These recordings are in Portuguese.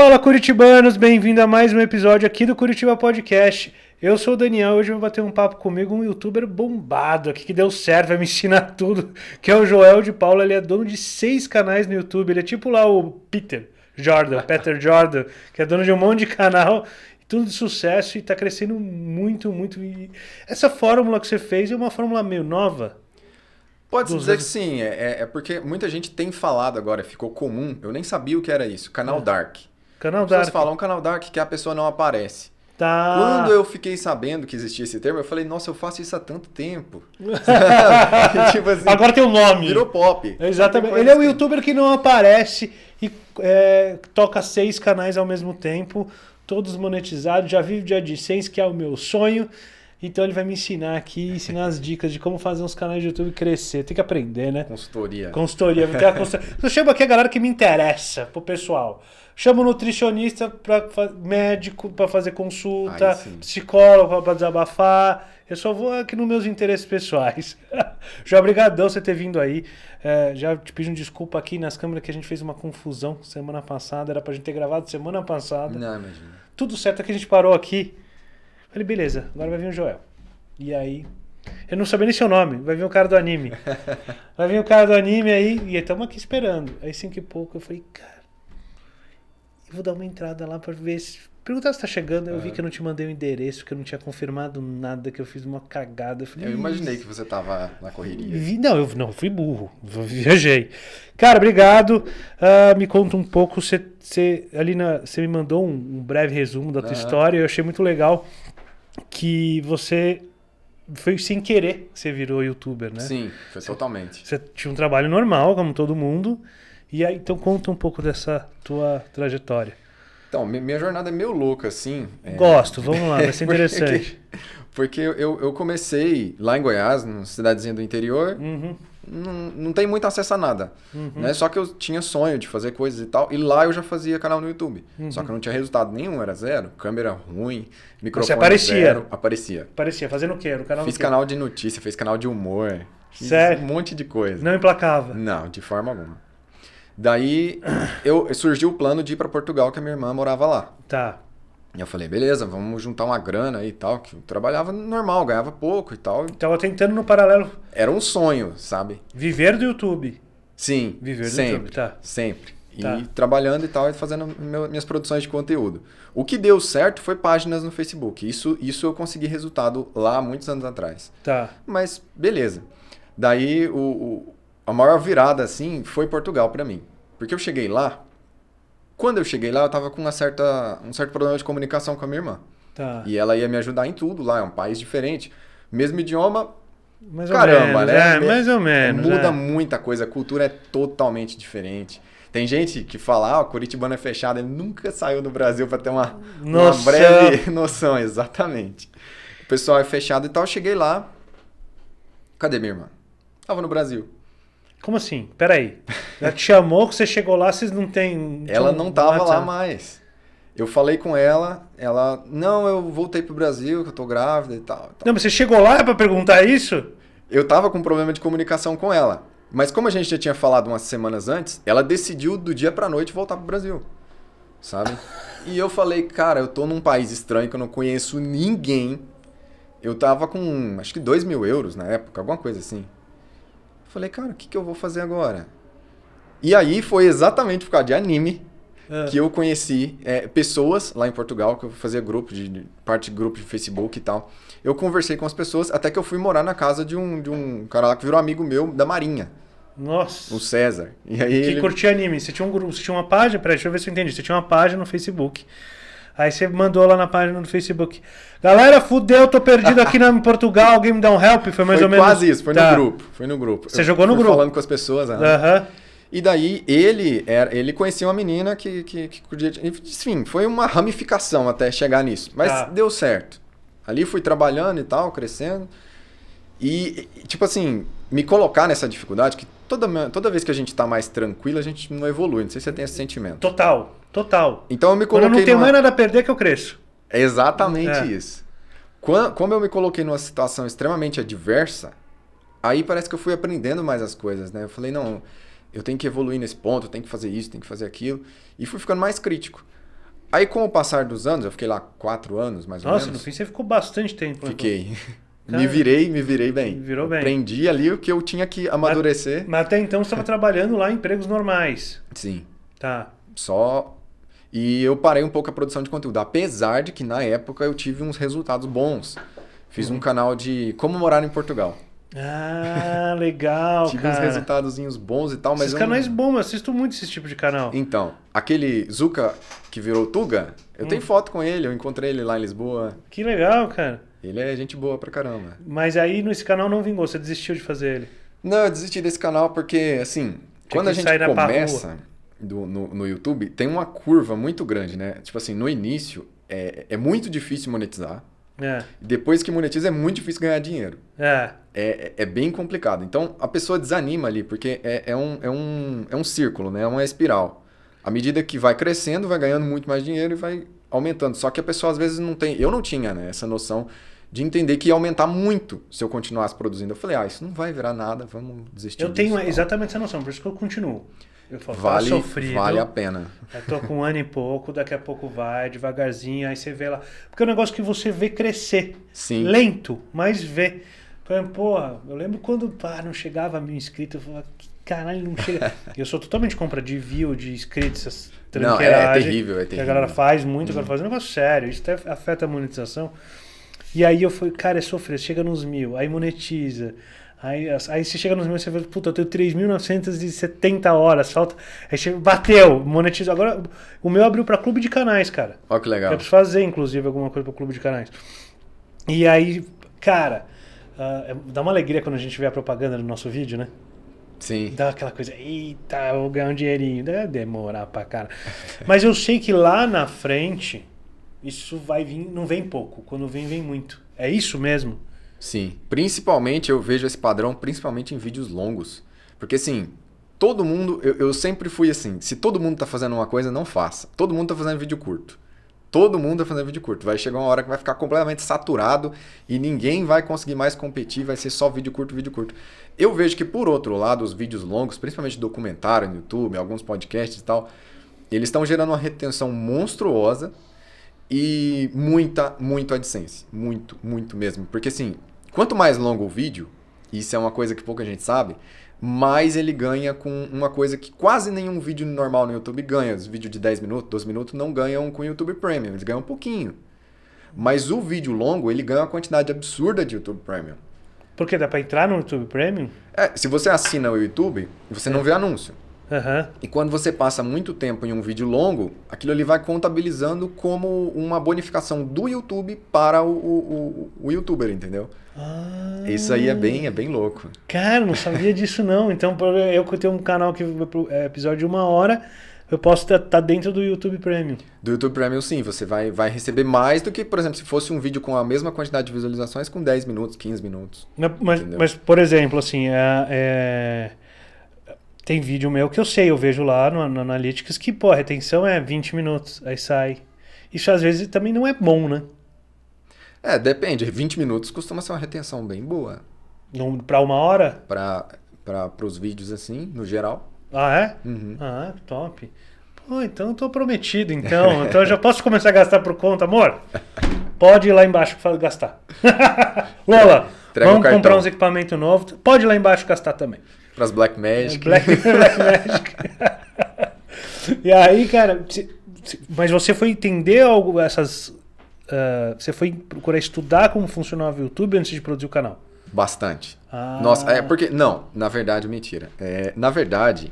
Fala Curitibanos, bem-vindo a mais um episódio aqui do Curitiba Podcast. Eu sou o Daniel, hoje vai bater um papo comigo um youtuber bombado aqui que deu certo, vai me ensinar tudo, que é o Joel de Paula, ele é dono de seis canais no YouTube, ele é tipo lá o Peter Jordan, Peter Jordan, que é dono de um monte de canal, tudo de sucesso e tá crescendo muito, muito. E essa fórmula que você fez é uma fórmula meio nova? Pode-se dizer que sim, é, é, porque muita gente tem falado agora, ficou comum, eu nem sabia o que era isso, canal É. Dark. Canal Dark. falam um canal Dark que a pessoa não aparece. Tá. Quando eu fiquei sabendo que existia esse termo, eu falei, nossa, eu faço isso há tanto tempo. tipo assim, Agora tem um nome. virou pop. Exatamente. Ele é o que- youtuber que não aparece e é, toca seis canais ao mesmo tempo, todos monetizados, já vive de AdSense, que é o meu sonho. Então ele vai me ensinar aqui, ensinar as dicas de como fazer uns canais de YouTube crescer. Tem que aprender, né? Consultoria. Consultoria, vou ter a consultoria. Eu chamo aqui a galera que me interessa pro pessoal. Chamo nutricionista, pra, fa- médico para fazer consulta, psicólogo para desabafar. Eu só vou aqui nos meus interesses pessoais. já obrigadão você ter vindo aí. É, já te pedi um desculpa aqui nas câmeras que a gente fez uma confusão semana passada. Era pra gente ter gravado semana passada. Não, imagina. Tudo certo é que a gente parou aqui. Falei, beleza, agora vai vir o Joel. E aí. Eu não sabia nem seu nome, vai vir o cara do anime. Vai vir o cara do anime aí, e estamos aqui esperando. Aí cinco e pouco eu falei, cara, eu vou dar uma entrada lá pra ver se. Perguntar se tá chegando. Eu vi que eu não te mandei o endereço, que eu não tinha confirmado nada, que eu fiz uma cagada. Eu, falei, Eu imaginei "Ih, que você tava na correria. Vi- Não, eu não, fui burro. Viajei. Cara, obrigado. Ah, me conta um pouco. Você, você, ali na, você me mandou um, um breve resumo da tua Aham. história. Eu achei muito legal que você foi sem querer que você virou youtuber, né? Sim, foi totalmente. Você tinha um trabalho normal, como todo mundo. E aí, então conta um pouco dessa tua trajetória. Então, mi- minha jornada é meio louca, assim. é, Gosto, vamos lá, vai ser interessante. Porque eu, eu comecei lá em Goiás, numa cidadezinha do interior, Uhum, não, não tem muito acesso a nada. uhum. Né? Só que eu tinha sonho de fazer coisas e tal. E lá eu já fazia canal no YouTube. Uhum. Só que não tinha resultado nenhum, era zero. Câmera ruim, microfone aparecia? zero. Aparecia. Parecia, fazendo o quê? No canal Fiz canal de notícia, fiz canal de humor. Fiz Sério? um monte de coisa. Não emplacava. Não, de forma alguma. Daí eu surgiu o plano de ir para Portugal, que a minha irmã morava lá. Tá. E eu falei, beleza, vamos juntar uma grana aí e tal. Que eu trabalhava normal, ganhava pouco e tal. Tava tentando no paralelo Era um sonho, sabe? viver do YouTube. Sim, Viver do sempre, YouTube, tá. sempre. E Tá. trabalhando e tal, e fazendo meu- minhas produções de conteúdo. O que deu certo foi páginas no Facebook. Isso, isso eu consegui resultado lá há muitos anos atrás. Tá. Mas beleza. Daí o, o- a maior virada assim foi Portugal pra mim. Porque eu cheguei lá. Quando eu cheguei lá, eu tava com uma certa, um certo problema de comunicação com a minha irmã. Tá. E ela ia me ajudar em tudo lá, é um país diferente. Mesmo idioma, Mais Caramba, menos, né? É, mais ou menos. muda é. muita coisa, a cultura é totalmente diferente. Tem gente que fala, ah, o Curitibano é fechado, ele nunca saiu do Brasil pra ter uma, uma breve noção, exatamente. O pessoal é fechado e tal, eu cheguei lá. Cadê minha irmã? Tava no Brasil. Como assim? Peraí. Ela te chamou que você chegou lá, vocês não têm. Ela não tava lá WhatsApp? mais. Eu falei com ela, ela, não, eu voltei pro Brasil, que eu tô grávida e tal. e tal. Não, mas você chegou lá pra perguntar isso? Eu tava com problema de comunicação com ela. Mas como a gente já tinha falado umas semanas antes, ela decidiu do dia pra noite voltar pro Brasil. Sabe? E eu falei, cara, eu tô num país estranho que eu não conheço ninguém. Eu tava com, acho que 2 mil euros na época, alguma coisa assim. Falei, cara, o que, que eu vou fazer agora? E aí foi exatamente por causa de anime Ah, que eu conheci é, pessoas lá em Portugal, que eu fazia grupo de, de- parte de grupo de Facebook e tal. Eu conversei com as pessoas até que eu fui morar na casa de um, de um cara lá que virou amigo meu da Marinha, Nossa. o César. E aí Que ele... curtia anime. Você tinha um grupo, você tinha uma página, peraí, deixa eu ver se eu entendi. Você tinha uma página no Facebook. Aí você mandou lá na página do Facebook. Galera, fudeu, tô perdido aqui em Portugal, alguém me dá um help? Foi mais foi ou menos. quase isso, foi Tá. no grupo, foi no grupo. Você Eu jogou no grupo? falando com as pessoas, né? Aham. E daí ele era, ele conhecia uma menina que, que, que podia- enfim, foi uma ramificação até chegar nisso, mas Tá. deu certo. Ali fui trabalhando e tal, crescendo. E, tipo assim, me colocar nessa dificuldade, que toda, toda vez que a gente tá mais tranquilo, a gente não evolui. Não sei se você tem esse sentimento. Total, total. Então eu me Quando eu coloquei não tenho numa... mais nada a perder, que eu cresço. É exatamente É. isso. Quan- Como eu me coloquei numa situação extremamente adversa, aí parece que eu fui aprendendo mais as coisas, né? Eu falei, não, eu tenho que evoluir nesse ponto, eu tenho que fazer isso, tenho que fazer aquilo. E fui ficando mais crítico. Aí, com o passar dos anos, eu fiquei lá quatro anos, mais ou Nossa, no menos. fim você ficou bastante tempo. né? Fiquei. Me virei, me virei bem. virou bem. Aprendi ali o que eu tinha que amadurecer. Mas até então você estava trabalhando lá em empregos normais. Sim. Tá. Só. E eu parei um pouco a produção de conteúdo. Apesar de que na época eu tive uns resultados bons. Fiz Uhum. um canal de como morar em Portugal. Ah, legal, tive cara. uns resultadozinhos bons e tal, mas Esses canais não... bons, eu assisto muito esse tipo de canal. Então, aquele Zuka que virou Tuga, eu Hum. tenho foto com ele, eu encontrei ele lá em Lisboa. Que legal, cara. Ele é gente boa pra caramba. Mas aí nesse canal não vingou, você desistiu de fazer ele. Não, eu desisti desse canal porque, assim, quando que a gente começa do- no, no YouTube, tem uma curva muito grande, né? Tipo assim, no início é, é muito difícil monetizar. É, Depois que monetiza, é muito difícil ganhar dinheiro. é. É, é bem complicado. Então, a pessoa desanima ali, porque é, é, um, é, um, é um círculo, né? É uma espiral. À medida que vai crescendo, vai ganhando muito mais dinheiro e vai aumentando. Só que a pessoa, às vezes, não tem... Eu não tinha né, essa noção de entender que ia aumentar muito se eu continuasse produzindo. Eu falei, ah, isso não vai virar nada, vamos desistir Eu tenho disso, tal. exatamente essa noção, por isso que eu continuo. Eu falo, Vale, tá sofrido. vale a pena. Eu tô com um ano e pouco, daqui a pouco vai, devagarzinho, aí você vê lá. Porque é um negócio que você vê crescer. Sim. Lento, mas vê. Por exemplo, porra, eu lembro quando não chegava a mil inscritos, eu falava, que caralho, não chega. eu sou totalmente contra de view, de inscritos, essas Não, é, é terrível, é Que a terrível. galera faz muito, agora faz um negócio sério, isso até afeta a monetização. E aí eu fui, cara, é sofrer, chega nos mil, aí monetiza. Aí, aí você chega nos você fala, puta, eu tenho 3.970 horas, falta. Aí chega, bateu, monetiza. Agora, o meu abriu pra clube de canais, cara. Olha que legal. Eu preciso fazer, inclusive, alguma coisa pro clube de canais. E aí, cara, é- dá uma alegria quando a gente vê a propaganda no nosso vídeo, né? Sim. Dá aquela coisa, eita, eu vou ganhar um dinheirinho. Deve demorar pra cara. Mas eu sei que lá na frente, isso vai vir, não vem pouco. Quando vem, vem muito. É isso mesmo? Sim. Principalmente, eu vejo esse padrão principalmente em vídeos longos. Porque, assim, todo mundo... Eu, eu sempre fui assim, se todo mundo tá fazendo uma coisa, não faça. Todo mundo tá fazendo vídeo curto. Todo mundo tá fazendo vídeo curto. Vai chegar uma hora que vai ficar completamente saturado e ninguém vai conseguir mais competir, vai ser só vídeo curto, vídeo curto. Eu vejo que, por outro lado, os vídeos longos, principalmente documentário no YouTube, alguns podcasts e tal, eles estão gerando uma retenção monstruosa e muita, muito AdSense. Muito, muito mesmo. Porque assim, quanto mais longo o vídeo, isso é uma coisa que pouca gente sabe, mais ele ganha com uma coisa que quase nenhum vídeo normal no YouTube ganha. Os vídeos de 10 minutos, 12 minutos não ganham com o YouTube Premium, eles ganham um pouquinho. Mas o vídeo longo, ele ganha uma quantidade absurda de YouTube Premium. Porque dá pra entrar no YouTube Premium? É, se você assina o YouTube, você não vê anúncio. Aham. E quando você passa muito tempo em um vídeo longo, aquilo ali vai contabilizando como uma bonificação do YouTube para o, o, o, o youtuber, entendeu? Ah, Isso aí é bem, é bem louco. Cara, não sabia disso não. Então, eu que tenho um canal que é, episódio de uma hora, eu posso estar dentro do YouTube Premium. Do YouTube Premium, sim, você vai, vai receber mais do que, por exemplo, se fosse um vídeo com a mesma quantidade de visualizações com 10 minutos, 15 minutos. Mas, mas, por exemplo, assim, é, é, tem vídeo meu que eu sei, eu vejo lá no, no Analytics que, pô, a retenção é 20 minutos, aí sai. Isso às vezes também não é bom, né? É, depende. 20 minutos costuma ser uma retenção bem boa pra uma hora? para os vídeos assim, no geral. Ah, é? Uhum. Ah, top. Pô, então eu tô prometido, então. Então eu já posso começar a gastar por conta, amor? Pode ir lá embaixo gastar. Lola, Entrega vamos comprar uns equipamentos novos. Pode ir lá embaixo gastar também. Para as Black Magic. Black, Black Magic. e aí, cara, mas você foi entender algo, essas. ah, você foi procurar estudar como funcionava o YouTube antes de produzir o canal? Bastante. Ah. Nossa, é porque. Não, na verdade, mentira. É, na verdade,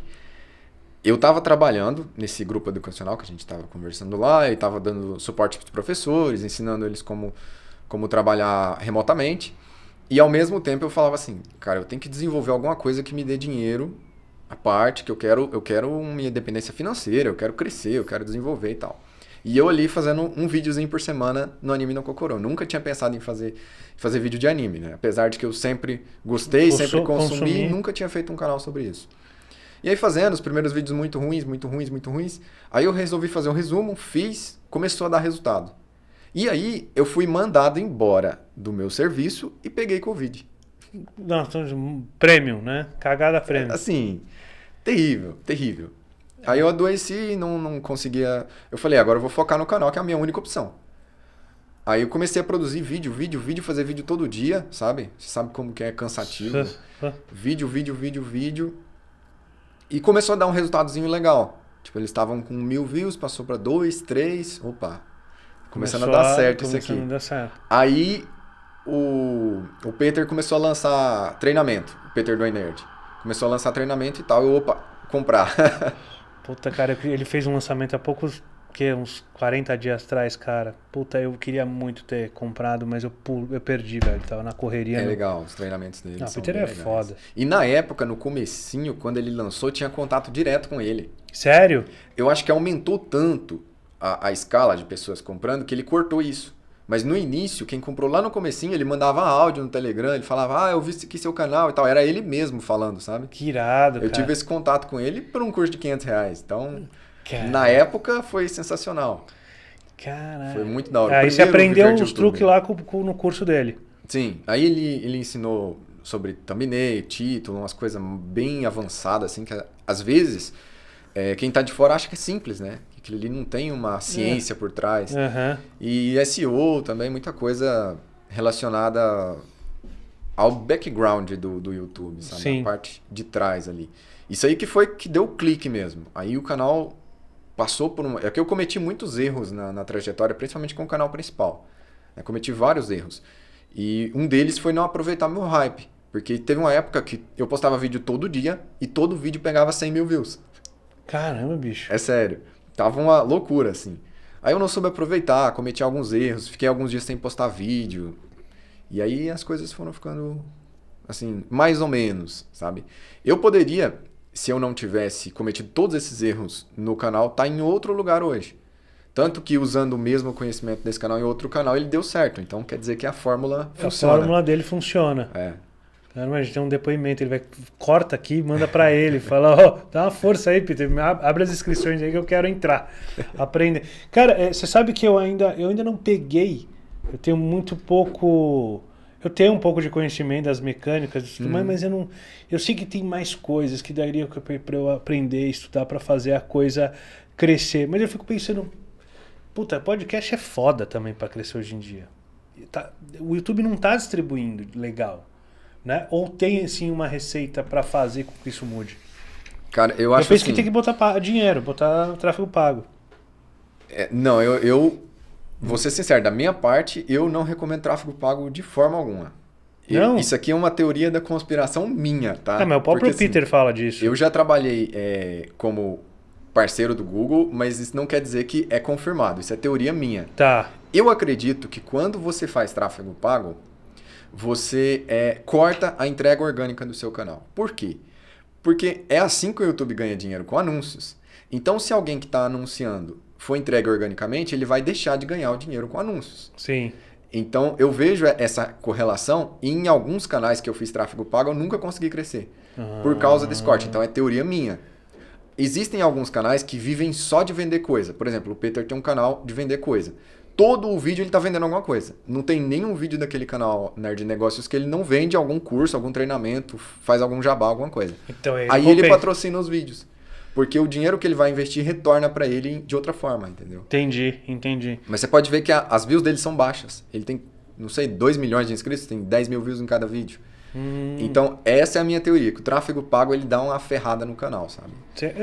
eu estava trabalhando nesse grupo educacional que a gente estava conversando lá, e estava dando suporte para os professores, ensinando eles como, como trabalhar remotamente. E ao mesmo tempo eu falava assim, cara, eu tenho que desenvolver alguma coisa que me dê dinheiro à parte, que eu quero, eu quero minha independência financeira, eu quero crescer, eu quero desenvolver e tal. E eu ali fazendo um videozinho por semana no Anime no Kokoro. Eu nunca tinha pensado em fazer, fazer vídeo de anime, né? Apesar de que eu sempre gostei, sempre consumi, consumi. nunca tinha feito um canal sobre isso. E aí fazendo os primeiros vídeos muito ruins, muito ruins, muito ruins. Aí eu resolvi fazer um resumo, fiz, começou a dar resultado. E aí eu fui mandado embora do meu serviço e peguei Covid. Então, premium, né? Cagada premium. Assim, terrível, terrível. Aí eu adoeci, não, não conseguia. Eu falei, agora eu vou focar no canal, que é a minha única opção. Aí eu comecei a produzir vídeo, vídeo, vídeo, fazer vídeo todo dia, sabe? Você sabe como que é cansativo. vídeo, vídeo, vídeo, vídeo. E começou a dar um resultadozinho legal. Tipo, eles estavam com mil views, passou para dois, três. Opa, começando a dar certo isso aqui. a dar certo. Aí o, o Peter começou a lançar treinamento, o Peter do Nerd. Começou a lançar treinamento e tal. Eu, opa, comprar. Puta, cara, ele fez um lançamento há poucos, que, uns 40 dias atrás, cara. Puta, eu queria muito ter comprado, mas eu, eu perdi, velho. Tava na correria. é no- legal, os treinamentos dele. Não, o são Peter é legais. foda. E na época, no comecinho, quando ele lançou, tinha contato direto com ele. Sério? Eu acho que aumentou tanto a, a escala de pessoas comprando que ele cortou isso. Mas no início, quem comprou lá no comecinho, ele mandava áudio no Telegram, ele falava, ah, eu vi aqui seu canal e tal. Era ele mesmo falando, sabe? Que irado, Eu cara. tive esse contato com ele por um curso de 500 reais. Então, Cara, na época, foi sensacional. Caralho. Foi muito da hora. Aí você aprendeu os truques lá com- com- no curso dele. Sim, aí ele, ele ensinou sobre thumbnail, título, umas coisas bem avançadas, assim, que às vezes é, quem tá de fora acha que é simples, né? Aquilo ali não tem uma ciência por trás. Aham. E SEO também, muita coisa relacionada ao background do, do YouTube, sabe? Sim. A parte de trás ali. Isso aí que foi que deu o clique mesmo. Aí o canal passou por um. É que eu cometi muitos erros na, na trajetória, principalmente com o canal principal. Eu cometi vários erros. E um deles foi não aproveitar meu hype. Porque teve uma época que eu postava vídeo todo dia e todo vídeo pegava 100 mil views. Caramba, bicho. É sério. Tava uma loucura, assim. Aí eu não soube aproveitar, cometi alguns erros, fiquei alguns dias sem postar vídeo. E aí as coisas foram ficando, assim, mais ou menos, sabe? Eu poderia, se eu não tivesse cometido todos esses erros no canal, estar em outro lugar hoje. Tanto que usando o mesmo conhecimento desse canal em outro canal, ele deu certo. Então quer dizer que a fórmula A funciona. fórmula dele funciona. É. Cara, mas a gente tem um depoimento, ele vai corta aqui, manda pra ele, fala, ó, dá uma força aí, Peter, abre as inscrições aí que eu quero entrar, aprender. Cara, é, você sabe que eu ainda, eu ainda não peguei, eu tenho muito pouco, eu tenho um pouco de conhecimento das mecânicas, e tudo mais, mas eu não, eu sei que tem mais coisas que daria para eu aprender, estudar pra fazer a coisa crescer, mas eu fico pensando, puta, podcast é foda também pra crescer hoje em dia. Tá- o YouTube não tá distribuindo legal né? Ou tem assim uma receita pra fazer com que isso mude? Cara, eu Eu, acho penso assim... que tem que botar dinheiro, botar tráfego pago. É, não, eu, eu vou ser sincero, da minha parte, eu não recomendo tráfego pago de forma alguma. Eu- Não? isso aqui é uma teoria da conspiração minha, tá? Ah, mas o próprio Porque, assim, Peter fala disso. eu já trabalhei é, como parceiro do Google, mas isso não quer dizer que é confirmado. Isso é teoria minha. Tá. Eu acredito que quando você faz tráfego pago, você é, corta a entrega orgânica do seu canal. Por quê? Porque é assim que o YouTube ganha dinheiro com anúncios. Então, se alguém que está anunciando for entregue organicamente, ele vai deixar de ganhar o dinheiro com anúncios. Sim. Então, eu vejo essa correlação e em alguns canais que eu fiz tráfego pago, eu nunca consegui crescer. Por causa desse corte. Então, é teoria minha. Existem alguns canais que vivem só de vender coisa. Por exemplo, o Peter tem um canal de vender coisa. Todo o vídeo ele tá vendendo alguma coisa. Não tem nenhum vídeo daquele canal Nerd Negócios que ele não vende algum curso, algum treinamento, faz algum jabá, alguma coisa. Então ele Aí ele patrocina os vídeos. Porque o dinheiro que ele vai investir retorna para ele de outra forma, entendeu? Entendi, entendi. Mas você pode ver que a- as views dele são baixas. Ele tem, não sei, 2 milhões de inscritos, tem 10 mil views em cada vídeo. Hum, Então, essa é a minha teoria, que o tráfego pago ele dá uma ferrada no canal, sabe?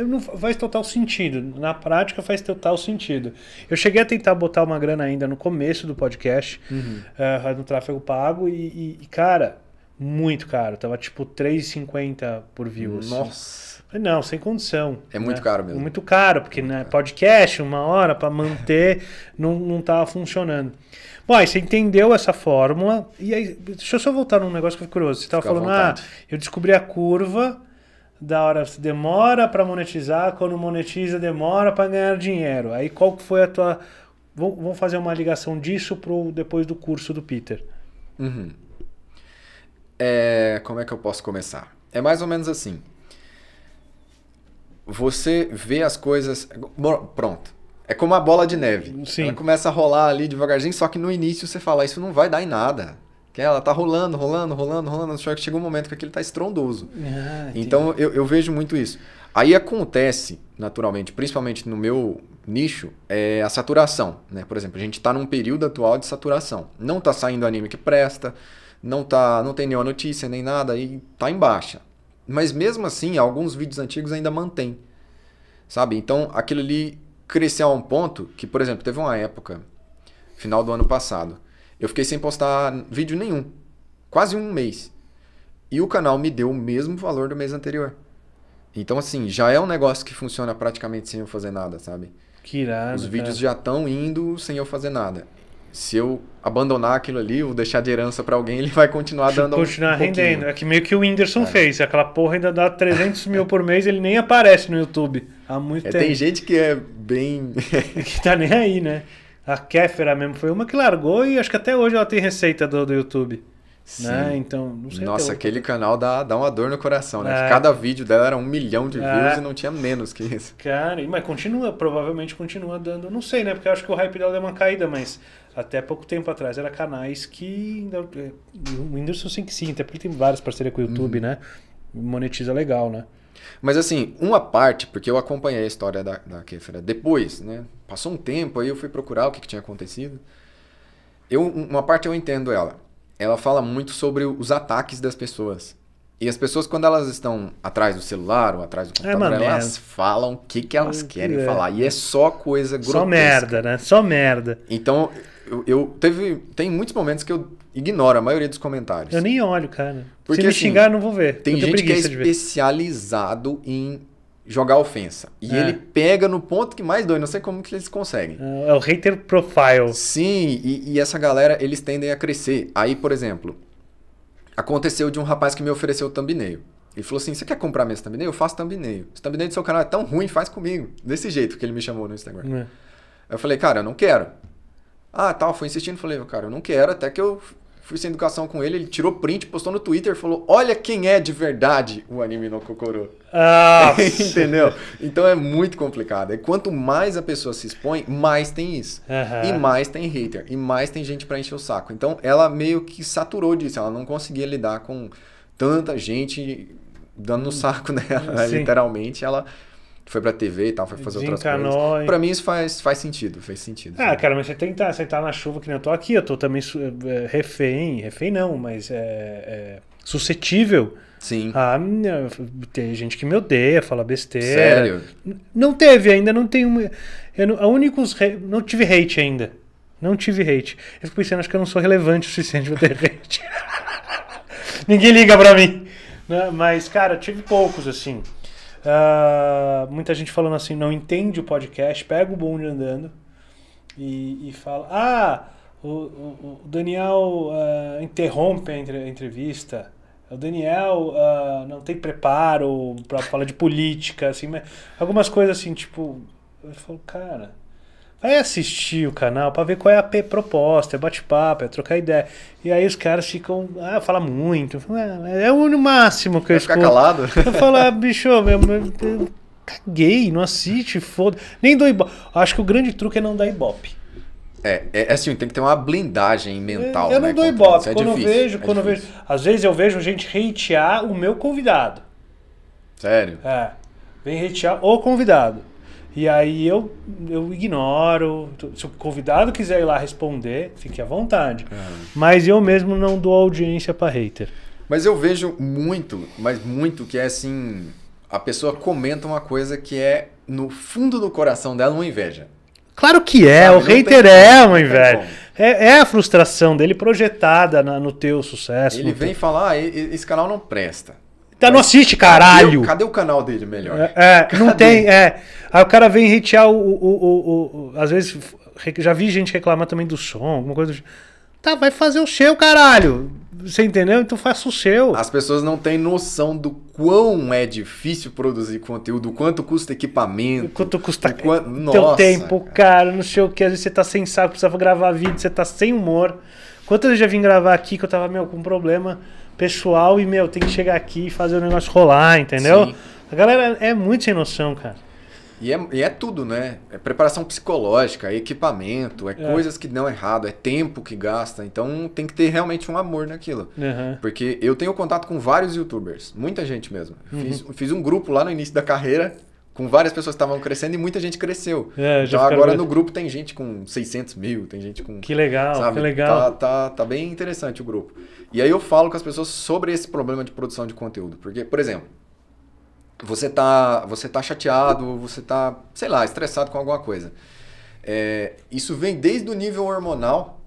não faz total sentido. Na prática faz total sentido. Eu cheguei a tentar botar uma grana ainda no começo do podcast, eh, no tráfego pago, e, e- cara, muito caro. Tava tipo 3,50 por view. assim. Falei, Não, sem condição. É muito caro mesmo. Muito caro, porque né, podcast, uma hora para manter, não, não tava funcionando. Bom, aí você entendeu essa fórmula. E aí, deixa eu só voltar num negócio que eu fiquei curioso. Você tava Fica à falando, ah, eu descobri a curva da hora demora para monetizar, quando monetiza demora para ganhar dinheiro. Aí qual que foi a tua. Vamos vamos fazer uma ligação disso pro depois do curso do Peter. Uhum. É, como é que eu posso começar? É mais ou menos assim. Você vê as coisas. Pronto. É como a bola de neve. Sim. Ela começa a rolar ali devagarzinho, só que no início você fala, isso não vai dar em nada. Que ela tá rolando, rolando, rolando, rolando, só que chega um momento que aquilo tá estrondoso. Ah, Então eu, eu vejo muito isso. Aí acontece, naturalmente, principalmente no meu nicho, é a saturação. Né? Por exemplo, a gente está num período atual de saturação. Não está saindo anime que presta, não, tá, não tem nenhuma notícia nem nada, e tá em baixa. Mas mesmo assim, alguns vídeos antigos ainda mantém. Sabe? Então, aquilo ali cresceu a um ponto que, por exemplo, teve uma época, final do ano passado, eu fiquei sem postar vídeo nenhum. Quase um mês. E o canal me deu o mesmo valor do mês anterior. Então, assim, já é um negócio que funciona praticamente sem eu fazer nada, sabe? Que irado, Os cara. vídeos já estão indo sem eu fazer nada. Se eu abandonar aquilo ali, ou deixar de herança pra alguém, ele vai continuar dando continuar um pouquinho. rendendo. É que meio que o Whindersson fez. Aquela porra ainda dá 300 mil por mês, ele nem aparece no YouTube. Há muito É, tempo. tem gente que é bem. que tá nem aí, né? A Kéfera mesmo foi uma que largou e acho que até hoje ela tem receita do, do YouTube. Né? Sim. Então, não sei Nossa, aquele canal dá, dá uma dor no coração, né? É. Que Cada vídeo dela era um milhão de É. views e não tinha menos que isso. Cara, e- mas continua, provavelmente continua dando. Não sei, né? Porque eu acho que o hype dela deu uma caída, mas até pouco tempo atrás era canais que. é, O Whindersson sim que sim, até porque tem várias parcerias com o YouTube, né? Monetiza legal, né? Mas assim, uma parte, porque eu acompanhei a história da, da Kéfera depois, né? Passou um tempo, aí eu fui procurar o que, que tinha acontecido. Eu, uma parte eu entendo ela. Ela fala muito sobre os ataques das pessoas. E as pessoas, quando elas estão atrás do celular ou atrás do É computador, elas merda. falam o que, que elas É. querem falar. E é só coisa grotesca. Só merda, né? Só merda. Então, eu, eu teve tem muitos momentos que eu ignoro a maioria dos comentários. Eu nem olho, cara. Porque, Se me assim, xingar, eu não vou ver. Tem gente que é especializado em jogar ofensa. E É. ele pega no ponto que mais dói. Não sei como que eles conseguem. É o hater profile. Sim, e, e essa galera, eles tendem a crescer. Aí, por exemplo, aconteceu de um rapaz que me ofereceu thumbnail. Ele falou assim, você quer comprar minha thumbnail? Eu faço thumbnail. Esse thumbnail do seu canal é tão ruim, faz comigo. Desse jeito que ele me chamou no Instagram. É. Eu falei, cara, eu não quero. Ah, tal, foi insistindo. Falei, cara, eu não quero. Até que eu fui sem educação com ele. Ele tirou print, postou no Twitter falou: Olha quem é de verdade o anime no Kokoro. Ah, Entendeu? Então é muito complicado. E quanto mais a pessoa se expõe, mais tem isso. Aham. E mais tem hater. E mais tem gente pra encher o saco. Então ela meio que saturou disso. Ela não conseguia lidar com tanta gente dando no saco dela, Sim. literalmente. Ela foi pra TV e tal, foi fazer outras Desencanou coisas. e- Pra mim isso faz, faz sentido. Faz sentido. Ah, sabe? cara, mas você tem que estar, você tá na chuva que nem eu tô aqui, eu tô também su- é, refém, refém não, mas é, é suscetível. Sim. Ah, minha- tem gente que me odeia, fala besteira. Sério? Não teve ainda, não tenho. Eu não, a únicos não tive hate ainda. Não tive hate. Eu fico pensando, acho que eu não sou relevante o suficiente pra ter hate. Ninguém liga pra mim. né? Mas, cara, tive poucos, assim. Ah, muita gente falando assim, não entende o podcast, pega o bonde andando e, e fala: Ah, o, o- o Daniel ah, interrompe a entre- a entrevista. O Daniel ah, não tem preparo pra falar de política, assim, mas algumas coisas assim, tipo. Eu falo, cara, vai assistir o canal pra ver qual é a proposta, é bate-papo, é trocar ideia. E aí os caras ficam, ah, fala muito. "É, é o máximo que eu Vai ficar escuto. calado? Eu falo, ah, bicho, eu, eu- eu caguei, não assiste, foda. Nem dou ibope. Acho que o grande truque é não dar ibope. É, é assim, tem que ter uma blindagem mental. eu não né, dou ibope. É quando difícil, eu vejo, é quando eu vejo. difícil. Às vezes eu vejo gente hatear o meu convidado. Sério? É. Vem hatear o convidado. E aí eu, eu ignoro. Se o convidado quiser ir lá responder, fique à vontade. Mas eu mesmo não dou audiência pra hater. Mas eu vejo muito, mas muito que é assim, a pessoa comenta uma coisa que é no fundo do coração dela uma inveja. Claro que é, Sabe, o hater é uma inveja. É, é a frustração dele projetada na- no teu sucesso. Ele vem teu- falar, ah, esse canal não presta. Tá, não assiste, Cadê, caralho! o- cadê o canal dele melhor? É, é, não Cadê? tem, é. Aí o cara vem hatear o, o, o, o- Às vezes, já vi gente reclamar também do som, alguma coisa do tipo. Tá, vai fazer o seu, caralho! Você entendeu? Então faça o seu. As pessoas não têm noção do quão é difícil produzir conteúdo, quanto custa equipamento. Quanto custa quanto... teu Nossa, tempo, cara, não sei o que. Às vezes você tá sem saco, precisava gravar vídeo, você tá sem humor. Quantas vezes eu já vim gravar aqui que eu tava, meu, com um problema pessoal e, meu, tem que chegar aqui e fazer o negócio rolar, entendeu? Sim. A galera é muito sem noção, cara. E é, e é tudo, né? É preparação psicológica, é equipamento, é, É. coisas que dão errado, é tempo que gasta. Então tem que ter realmente um amor naquilo. Aham. Porque eu tenho contato com vários youtubers, muita gente mesmo. Uhum. Fiz, fiz um grupo lá no início da carreira com várias pessoas que estavam crescendo e muita gente cresceu. É, já então agora no grupo tem gente com 600 mil, tem gente com. Que legal, sabe? que legal. Tá, tá, tá bem interessante o grupo. E aí eu falo com as pessoas sobre esse problema de produção de conteúdo. Porque, por exemplo, você tá, você tá chateado, você tá, sei lá, estressado com alguma coisa. É, isso vem desde o nível hormonal,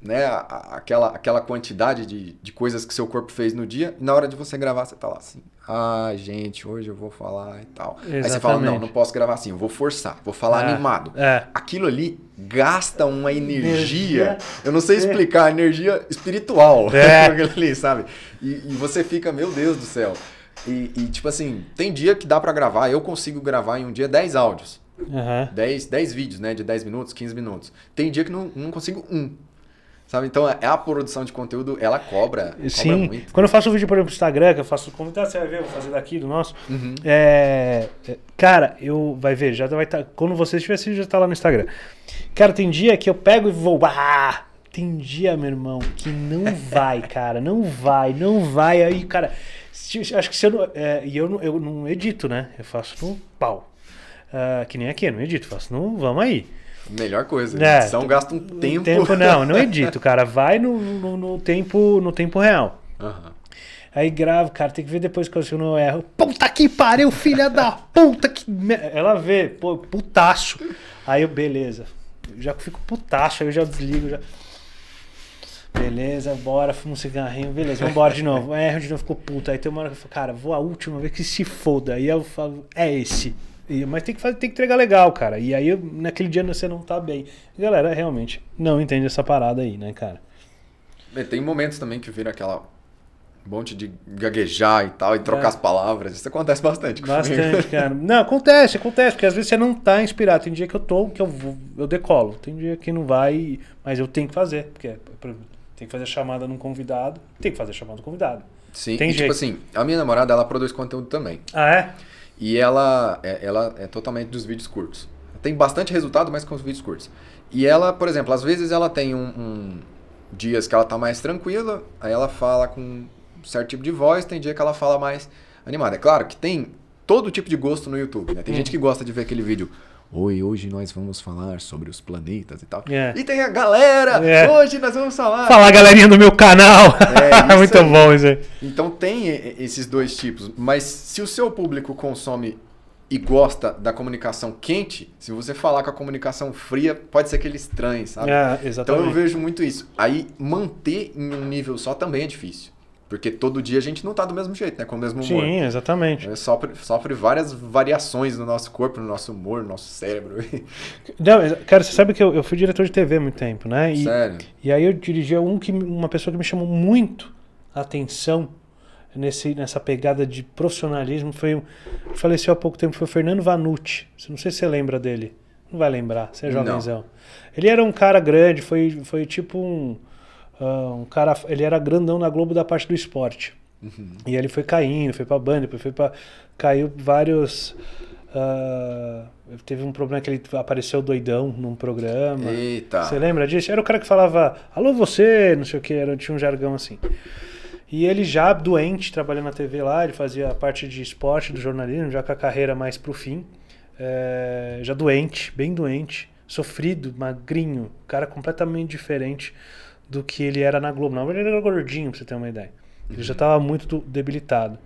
né? Aquela, aquela quantidade de, de coisas que seu corpo fez no dia, e na hora de você gravar, você tá lá assim. Ah, gente, hoje eu vou falar e tal. Aí você fala, não, Exatamente. não posso gravar assim, eu vou forçar, vou falar É, animado. É. Aquilo ali gasta uma energia. Energia. Eu não sei explicar, energia espiritual. É. Aquilo ali, sabe? E, e você fica, meu Deus do céu. E, e, tipo assim, tem dia que dá pra gravar, eu consigo gravar em um dia 10 áudios. 10, 10 vídeos, né? De 10 minutos, 15 minutos. Tem dia que não, não consigo um. Sabe? Então é a produção de conteúdo, ela cobra, cobra Sim, muito. quando eu faço um vídeo, por exemplo, no Instagram, que eu faço comentário, você vai ver, eu vou fazer daqui do nosso. Uhum. É, é, cara, eu vai ver, já vai estar. quando você estiver assistindo, já tá lá no Instagram. Cara, tem dia que eu pego e vou. Ah, tem dia, meu irmão, que não vai, cara, não vai, não vai. Aí, cara, acho que se eu não. é, e eu não, eu não edito, né? Eu faço no pau. Ah, que nem aqui, eu não edito, faço no. Vamos aí. Melhor coisa. É, a edição gasta um tempo. Tempo não, não edito, cara. Vai no, no, no tempo, no tempo real. Aham. Aí gravo, cara, tem que ver depois que eu não erro. Puta que pariu, filha da puta que. Ela vê, pô, putaço. Aí eu, beleza. Eu já fico putaço, aí eu já desligo. Já... Beleza, bora, fumo um cigarrinho, beleza, vambora de novo. Erro de novo, ficou puta. Aí tem uma hora que eu falo, cara, vou a última vez que se foda. Aí eu falo, é esse. Mas tem que, fazer, tem que entregar legal, cara. E aí naquele dia você não tá bem. Galera, realmente não entende essa parada aí, né, cara? Tem momentos também que vira aquela monte de gaguejar e tal, e trocar É. as palavras. Isso acontece bastante comigo. Bastante, cara. Não, acontece, acontece, porque às vezes você não tá inspirado. Tem dia que eu tô, que eu, vou, eu decolo. Tem dia que não vai, mas eu tenho que fazer. Porque tem que fazer chamada num convidado, tem que fazer chamada do convidado. Sim, Tem e, jeito. tipo assim, a minha namorada, ela produz conteúdo também. Ah, é? E ela é, ela é totalmente dos vídeos curtos. Tem bastante resultado, mas com os vídeos curtos. E ela, por exemplo, às vezes ela tem um, um- dias que ela tá mais tranquila, aí ela fala com um certo tipo de voz, tem dia que ela fala mais animada. É claro que tem todo tipo de gosto no YouTube, né? Tem Hum. gente que gosta de ver aquele vídeo. Oi, hoje nós vamos falar sobre os planetas e tal. É. E tem a galera, É. hoje nós vamos falar. Fala, galerinha do meu canal! É, Muito aí. bom isso aí. Então tem esses dois tipos, mas se o seu público consome e gosta da comunicação quente, se você falar com a comunicação fria, pode ser que ele estranhe, sabe? É, então eu vejo muito isso. Aí manter em um nível só também é difícil. Porque todo dia a gente não tá do mesmo jeito, né? Com o mesmo humor. Sim, exatamente. É, Sofre, sofre várias variações no nosso corpo, no nosso humor, no nosso cérebro. Não, cara, você sabe que eu, eu fui diretor de TV há muito tempo, né? E, Sério. E aí eu dirigia um que, uma pessoa que me chamou muito a atenção nesse, nessa pegada de profissionalismo foi faleceu há pouco tempo, foi o Fernando Vanucci. Não sei se você lembra dele. Não vai lembrar, você é Não. jovenzão. Ele era um cara grande, foi, foi tipo um, ah, um cara, ele era grandão na Globo da parte do esporte. Uhum. E ele foi caindo, foi pra Band, foi pra. Caiu vários. ah, teve um problema que ele apareceu doidão num programa. Eita. Você lembra disso? Era o cara que falava, alô você, não sei o que, era, tinha um jargão assim. E ele já doente, trabalhando na TV lá, ele fazia a parte de esporte do jornalismo, já com a carreira mais pro fim. É, já doente, bem doente, sofrido, magrinho, cara completamente diferente do que ele era na Globo. Na verdade, ele era gordinho, pra você ter uma ideia. Ele já estava muito do- debilitado.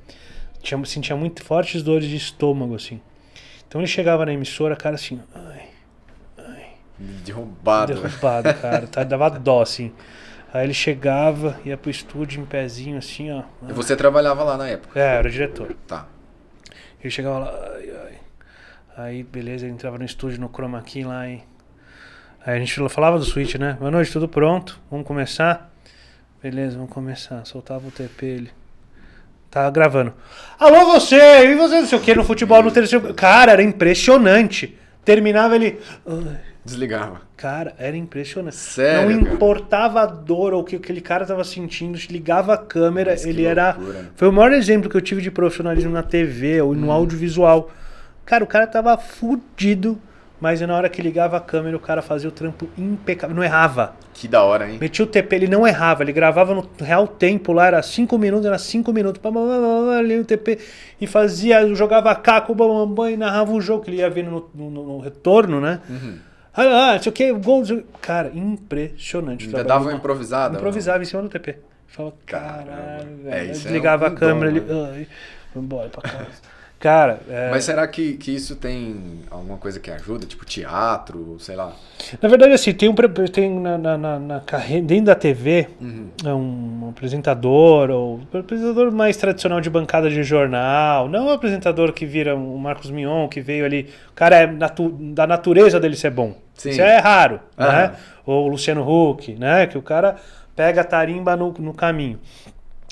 Tinha, sentia muito fortes dores de estômago, assim. Então ele chegava na emissora, cara, assim, ai, Derrubado. derrubado, cara. Tá, dava dó, assim. Aí ele chegava, ia pro estúdio em pezinho, assim, ó. E você trabalhava lá na época. É, era o diretor. Tá. Ele chegava lá, ai, ai. Aí, beleza, ele entrava no estúdio, no chroma key lá, e... A gente falava do switch, né? Boa noite, tudo pronto? Vamos começar? Beleza, vamos começar. Soltava o TP, ele... Tava gravando. Alô, você! E você, não sei o que, no futebol, no terceiro... Cara, era impressionante. Terminava ele... Desligava. Cara, era impressionante. Sério, não cara? importava a dor ou o que aquele cara tava sentindo, ligava a câmera, Mas ele era. loucura. Foi o maior exemplo que eu tive de profissionalismo na TV ou no Hum. audiovisual. Cara, o cara tava fudido, mas na hora que ligava a câmera, o cara fazia o trampo impecável. Não errava. Que da hora, hein? Metia o TP, ele não errava, ele gravava no real tempo lá, era 5 minutos, era 5 minutos, ali no TP, e fazia, jogava caco, bam, bam, bam, e narrava o jogo, que ele ia vendo no, no- no retorno, né? Uhum. Ah, ah, sei o que, gol, o cara, impressionante. o Ainda dava uma improvisada. Improvisava em cima do TP. Falava, caralho, É, velho. é Desligava um a câmera, dom, ele, ai, vambora pra casa. Cara, é, Mas será que, que isso tem alguma coisa que ajuda? Tipo teatro, sei lá? Na verdade, assim, tem um tem na, na, na- na carreira, dentro da TV, Uhum. é um apresentador, ou um apresentador mais tradicional de bancada de jornal, não o apresentador que vira o Marcos Mion, que veio ali. O cara é natu- da natureza dele ser bom. Sim. Isso é raro, né? Aham. Ou o Luciano Huck, né? Que o cara pega a tarimba no, no caminho.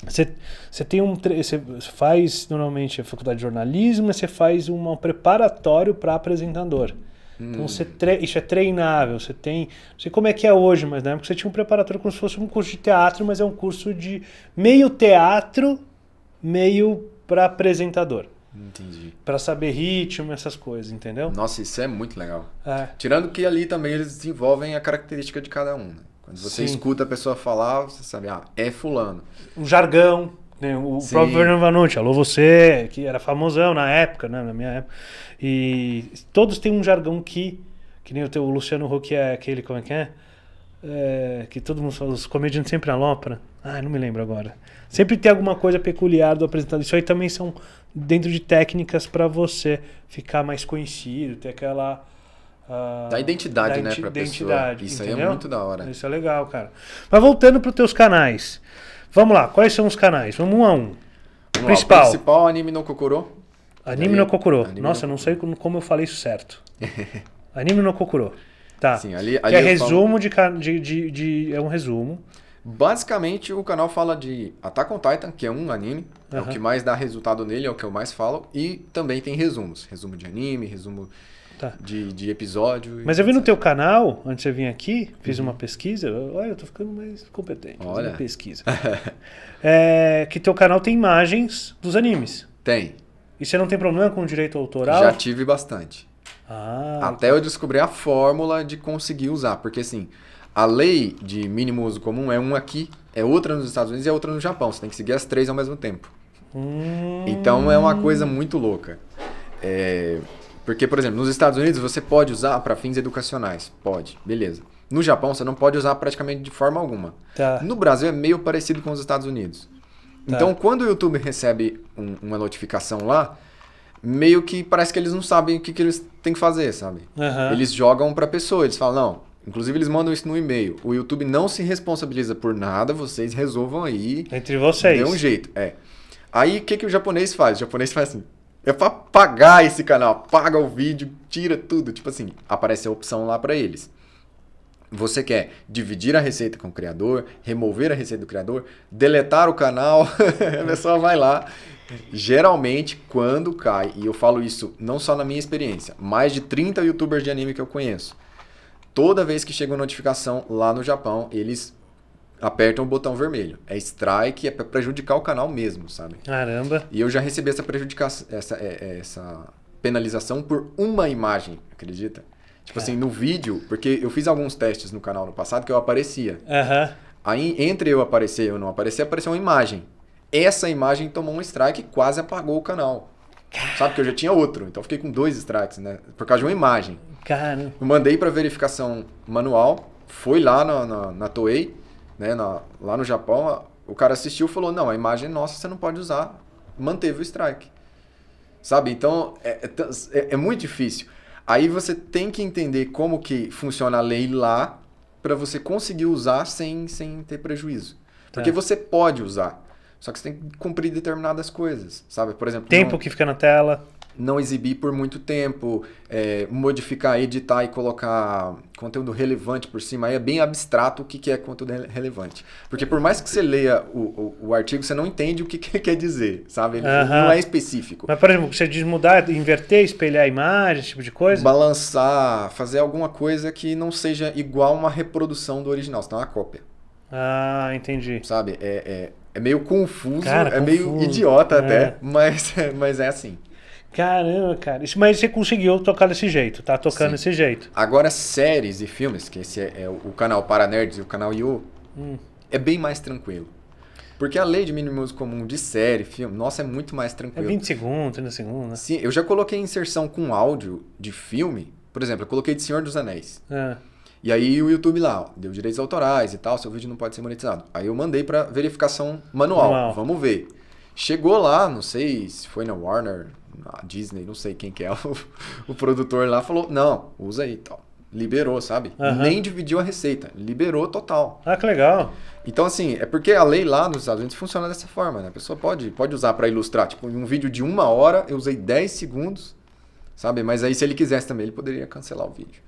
Você, tem um. Você faz normalmente a faculdade de jornalismo, mas você faz um preparatório para apresentador. Então você tre- isso é treinável, você tem. Não sei como é que é hoje, mas na época você tinha um preparatório como se fosse um curso de teatro, mas é um curso de meio teatro, meio para apresentador. Entendi. Para saber ritmo, essas coisas, entendeu? Nossa, isso é muito legal. É. Tirando que ali também eles desenvolvem a característica de cada um. né? Quando você Sim. escuta a pessoa falar, você sabe, ah, é fulano. o jargão, né? o Sim. próprio Fernando Vanucci, alô você, que era famosão na época, né? na minha época. E todos têm um jargão que, que nem o teu Luciano Huck é aquele, como é que é? É, que todo mundo fala, os comediantes sempre alopram. Ah, não me lembro agora. Sempre tem alguma coisa peculiar do apresentador. Isso aí também são dentro de técnicas para você ficar mais conhecido, ter aquela. Ah, Dá identidade, da né, pra pessoa. identidade, Isso aí é entendeu? muito da hora. Isso é legal, cara. Mas voltando para os teus canais. Vamos lá, quais são os canais? Vamos um a um. Vamos lá, Principal. o principal anime no Kokoro. Anime no Kokoro. Anime Nossa, no eu não sei como, eu falei isso certo. Anime no Kokoro. Tá. Sim, ali, que ali é eu falo- resumo de, de, de, É um resumo. Basicamente, o canal fala de Attack on Titan, que é um anime. É o que mais dá resultado nele, é o que eu mais falo. E também tem resumos. Resumo de anime, resumo Tá. de, de episódio. Mas eu vi no teu canal, antes de eu vir aqui, fiz uma pesquisa. Olha, eu tô ficando mais competente. Uhum. Olha. uma pesquisa. é, que teu canal tem imagens dos animes. Tem. E você não tem problema com o direito autoral? Já tive bastante. Ah, Até eu descobrir a fórmula de conseguir usar. Porque assim, a lei de mínimo uso comum é uma aqui, é outra nos Estados Unidos e é outra no Japão. Você tem que seguir as três ao mesmo tempo. hum, Então é uma coisa muito louca. É, Porque, por exemplo, nos Estados Unidos você pode usar para fins educacionais. Pode, beleza. No Japão você não pode usar praticamente de forma alguma. Tá. No Brasil é meio parecido com os Estados Unidos. Tá. Então, quando o YouTube recebe um- uma notificação lá, meio que parece que eles não sabem o que, que eles têm que fazer, sabe? Aham. Eles jogam pra pessoa, eles falam, não. Inclusive, eles mandam isso no e-mail. O YouTube não se responsabiliza por nada, vocês resolvam aí. Entre vocês. Dê um jeito, é. Aí, o que, que o japonês faz? O japonês faz assim, é pra pagar esse canal, paga o vídeo, tira tudo. Tipo assim, aparece a opção lá pra eles. Você quer dividir a receita com o criador, remover a receita do criador, deletar o canal, a pessoa vai lá. Geralmente, quando cai, e eu falo isso não só na minha experiência, mais de 30 youtubers de anime que eu conheço, toda vez que chega uma notificação lá no Japão, eles apertam o botão vermelho. É strike, é pra prejudicar o canal mesmo, sabe? Caramba. E eu já recebi essa prejudicação, essa, é- é- essa penalização por uma imagem, acredita? Tipo assim, no vídeo, porque eu fiz alguns testes no canal no passado que eu aparecia. Aham. Aí, entre eu aparecer e eu não aparecer, apareceu uma imagem. Essa imagem tomou um strike e quase apagou o canal. Sabe que eu já tinha outro, então eu fiquei com dois strikes, né? Por causa de uma imagem. Cara. Eu mandei para verificação manual, foi lá na, na, na Toei, né, na- lá no Japão, o cara assistiu e falou, não, a imagem é nossa, você não pode usar. Manteve o strike. Sabe? Então, é, é é- é muito difícil. Aí você tem que entender como que funciona a lei lá para você conseguir usar sem, sem ter prejuízo. Porque Tá. você pode usar, só que você tem que cumprir determinadas coisas, sabe? Por exemplo, Tempo não- que fica na tela. Não exibir por muito tempo, é, modificar, editar e colocar conteúdo relevante por cima. Aí é bem abstrato o que, que é conteúdo rele- relevante. Porque por mais que você leia o, o, o artigo, você não entende o que, que quer dizer, sabe? Ele Aham. não é específico. Mas, por exemplo, você diz mudar, inverter, espelhar a imagem, esse tipo de coisa? Balançar, fazer alguma coisa que não seja igual uma reprodução do original, senão é uma cópia, Ah, entendi. sabe? É, é, é meio confuso, Cara, é meio confuso. idiota É. até, mas, mas é assim. Caramba, cara. Isso, mas você conseguiu tocar desse jeito, tá tocando Sim. desse jeito. Agora, séries e filmes, que esse é, é o canal Para Nerds e o canal Yu, Hum. é bem mais tranquilo. Porque a lei de mínimo uso comum de série, filme, nossa, é muito mais É tranquilo. 20 segundos, 30 segundos, né? Sim, eu já coloquei inserção com áudio de filme. Por exemplo, eu coloquei de Senhor dos Anéis. Ah, E aí o YouTube lá, ó, deu direitos autorais e tal, seu vídeo não pode ser monetizado. Aí eu mandei pra verificação manual. Manual. Vamos ver. Chegou lá, não sei se foi na Warner, na Disney, não sei quem que é o, o produtor lá, falou: "Não, usa aí", e tal. Liberou, sabe? Aham. Nem dividiu a receita, liberou total. Ah, que legal. Então, assim, é porque a lei lá nos Estados Unidos funciona dessa forma, né? A pessoa pode, pode usar para ilustrar. Tipo, em um vídeo de uma hora, eu usei 10 segundos, sabe? Mas aí, se ele quisesse também, ele poderia cancelar o vídeo.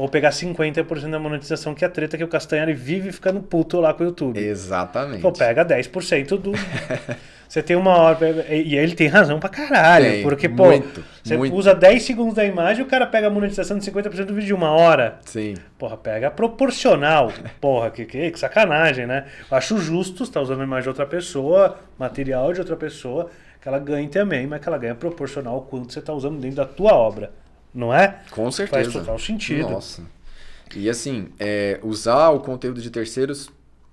Ou pegar 50% da monetização, que é a treta que o Castanhari vive ficando puto lá com o YouTube. Exatamente. Pô, pega 10% do. Você tem uma hora. E ele tem razão pra caralho. Tem, porque, pô, muito, você muito. usa 10 segundos da imagem e o cara pega a monetização de 50% do vídeo de uma hora. Sim. Porra, pega proporcional. Porra, que, que, que sacanagem, né? Eu acho justo, você tá usando a imagem de outra pessoa, material de outra pessoa, que ela ganhe também, mas que ela ganhe proporcional ao quanto você tá usando dentro da tua obra. Não é? Com certeza. total sentido. Nossa. E assim, é, usar o conteúdo de terceiros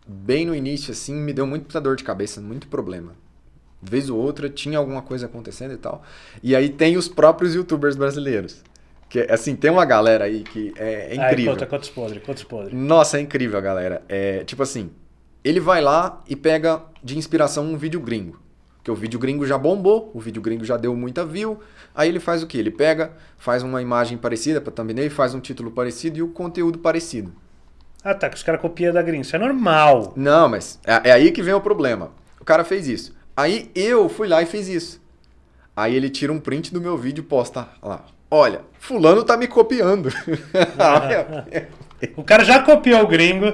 bem no início, assim, me deu muita dor de cabeça, muito problema. Vez ou outra tinha alguma coisa acontecendo e tal. E aí tem os próprios youtubers brasileiros. Que, assim, tem uma galera aí que é, é incrível. conta quantos podres, quantos podres. Nossa, é incrível, galera. É, tipo assim, ele vai lá e pega de inspiração um vídeo gringo. Que o vídeo gringo já bombou, o vídeo gringo já deu muita view. Aí ele faz o que? Ele pega, faz uma imagem parecida pra thumbnail, faz um título parecido e o conteúdo parecido. Ah, tá, que os caras copiam da gringa. Isso é normal. Não, mas é, é aí que vem o problema. O cara fez isso. Aí eu fui lá e fiz isso. Aí ele tira um print do meu vídeo e posta lá. Olha, fulano tá me copiando. O cara já copiou o gringo.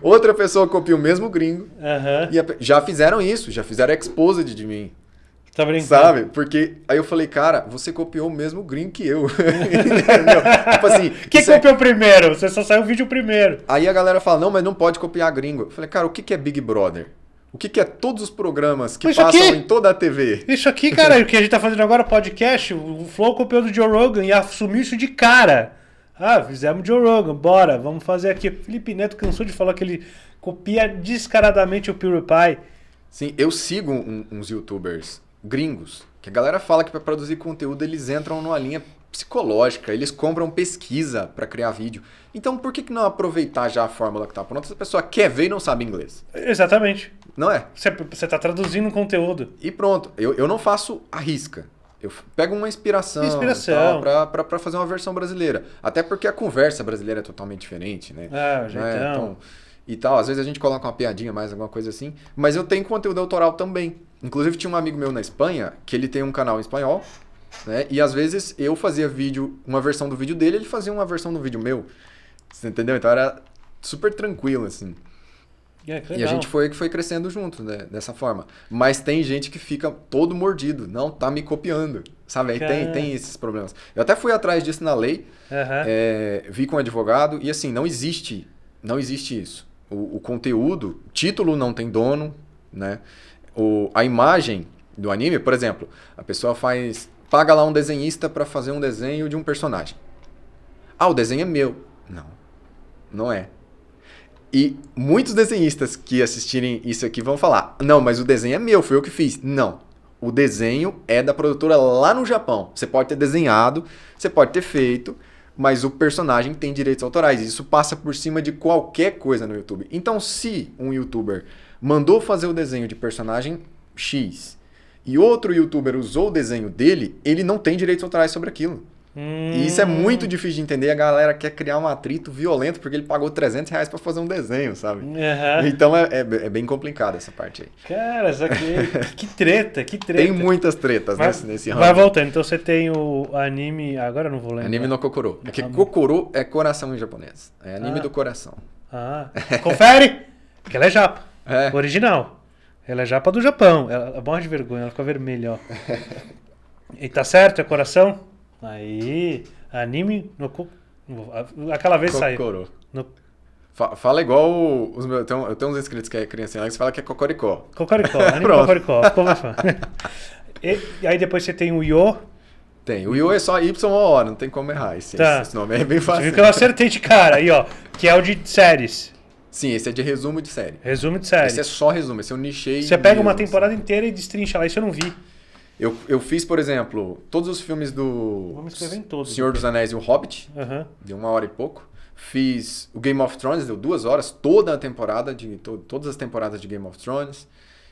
Outra pessoa copia o mesmo gringo. Aham. E a já fizeram isso, já fizeram exposed de mim. Tá brincando? Sabe? Porque aí eu falei, cara, você copiou o mesmo gringo que eu. Entendeu? tipo assim, Quem é- copiou primeiro? Você só saiu o vídeo primeiro. aí a galera fala, não, mas não pode copiar gringo. Eu falei, cara, o que que é Big Brother? O que que é todos os programas que Isso passam aqui? em toda a TV? Isso aqui, cara, o que a gente tá fazendo agora, podcast, o Flow copiou do Joe Rogan e assumiu isso de cara. Ah, fizemos Joe Rogan, bora, vamos fazer aqui. Felipe Neto cansou de falar que ele copia descaradamente o PewDiePie. Sim, eu sigo um- uns youtubers gringos, que a galera fala que para produzir conteúdo eles entram numa linha psicológica, eles compram pesquisa para criar vídeo. Então por que, que não aproveitar já a fórmula que tá pronta se a pessoa quer ver e não sabe inglês? Exatamente. Não é? Você, tá traduzindo um conteúdo. E pronto, eu, eu não faço a risca. Eu pego uma inspiração, Inspiração. pra fazer uma versão brasileira. Até porque a conversa brasileira é totalmente diferente, né? Ah, o Né? Então, e tal, às vezes a gente coloca uma piadinha mais, alguma coisa assim. Mas eu tenho conteúdo autoral também. Inclusive tinha um amigo meu na Espanha, que ele tem um canal em espanhol, né? E às vezes eu fazia vídeo, uma versão do vídeo dele, ele fazia uma versão do vídeo meu. Você entendeu? Então era super tranquilo, assim. É, que E a gente foi, foi crescendo junto, né, dessa forma. Mas tem gente que fica todo mordido. Não, tá me copiando. Sabe? Aí tem, tem esses problemas. Eu até fui atrás disso na lei, Aham. é, vi com um advogado, e assim, não existe, não existe isso. O, o conteúdo, título não tem dono, né? O, a imagem do anime, por exemplo, a pessoa faz. Paga lá um desenhista para fazer um desenho de um personagem. Ah, o desenho é meu. Não. Não é. E muitos desenhistas que assistirem isso aqui vão falar: não, mas o desenho é meu, foi eu que fiz. Não. O desenho é da produtora lá no Japão. Você pode ter desenhado, você pode ter feito, mas o personagem tem direitos autorais. Isso passa por cima de qualquer coisa no YouTube. Então, se um youtuber mandou fazer o desenho de personagem X e outro youtuber usou o desenho dele, ele não tem direitos autorais sobre aquilo. E isso é muito difícil de entender. A galera quer criar um atrito violento porque ele pagou 300 reais pra fazer um desenho, sabe? Aham. Então é, é, é bem complicado essa parte aí. Cara, isso aqui. que treta, que treta. Tem muitas tretas Mas nesse, nesse vai ramo. voltando. Então você tem o anime. Agora eu não vou lembrar. Anime no Kokoro. É que Ah, Kokoro é coração em japonês. É anime Ah. do coração. Ah, confere! Que ela é japa. É. Original. Ela é japa do Japão. Ela é morre de vergonha, ela fica vermelha, ó. E tá certo? É coração? Aí. Anime no. Aquela vez saiu. No Fa- Fala igual os meus. um- Eu tenho uns inscritos que é que você fala que é Cocoricó. Cocoricó. Anime. Cocoricó. Ficou mais fã. E, aí depois você tem o Yo. Tem. O Yo é só Y-O, não tem como errar. Esse, Tá. esse nome é bem Você fácil. viu que eu acertei de cara aí, ó. Que é o de séries. Sim, esse é de resumo de série. Resumo de séries. Esse é só resumo, esse eu nichei. Você pega uma mesmo, temporada inteira e destrincha lá. Isso eu não vi. Eu, eu fiz, por exemplo, todos os filmes do todos. Senhor dos Anéis e o Hobbit, Aham. de uma hora e pouco. Fiz o Game of Thrones, deu duas horas, toda a temporada, de to- todas as temporadas de Game of Thrones.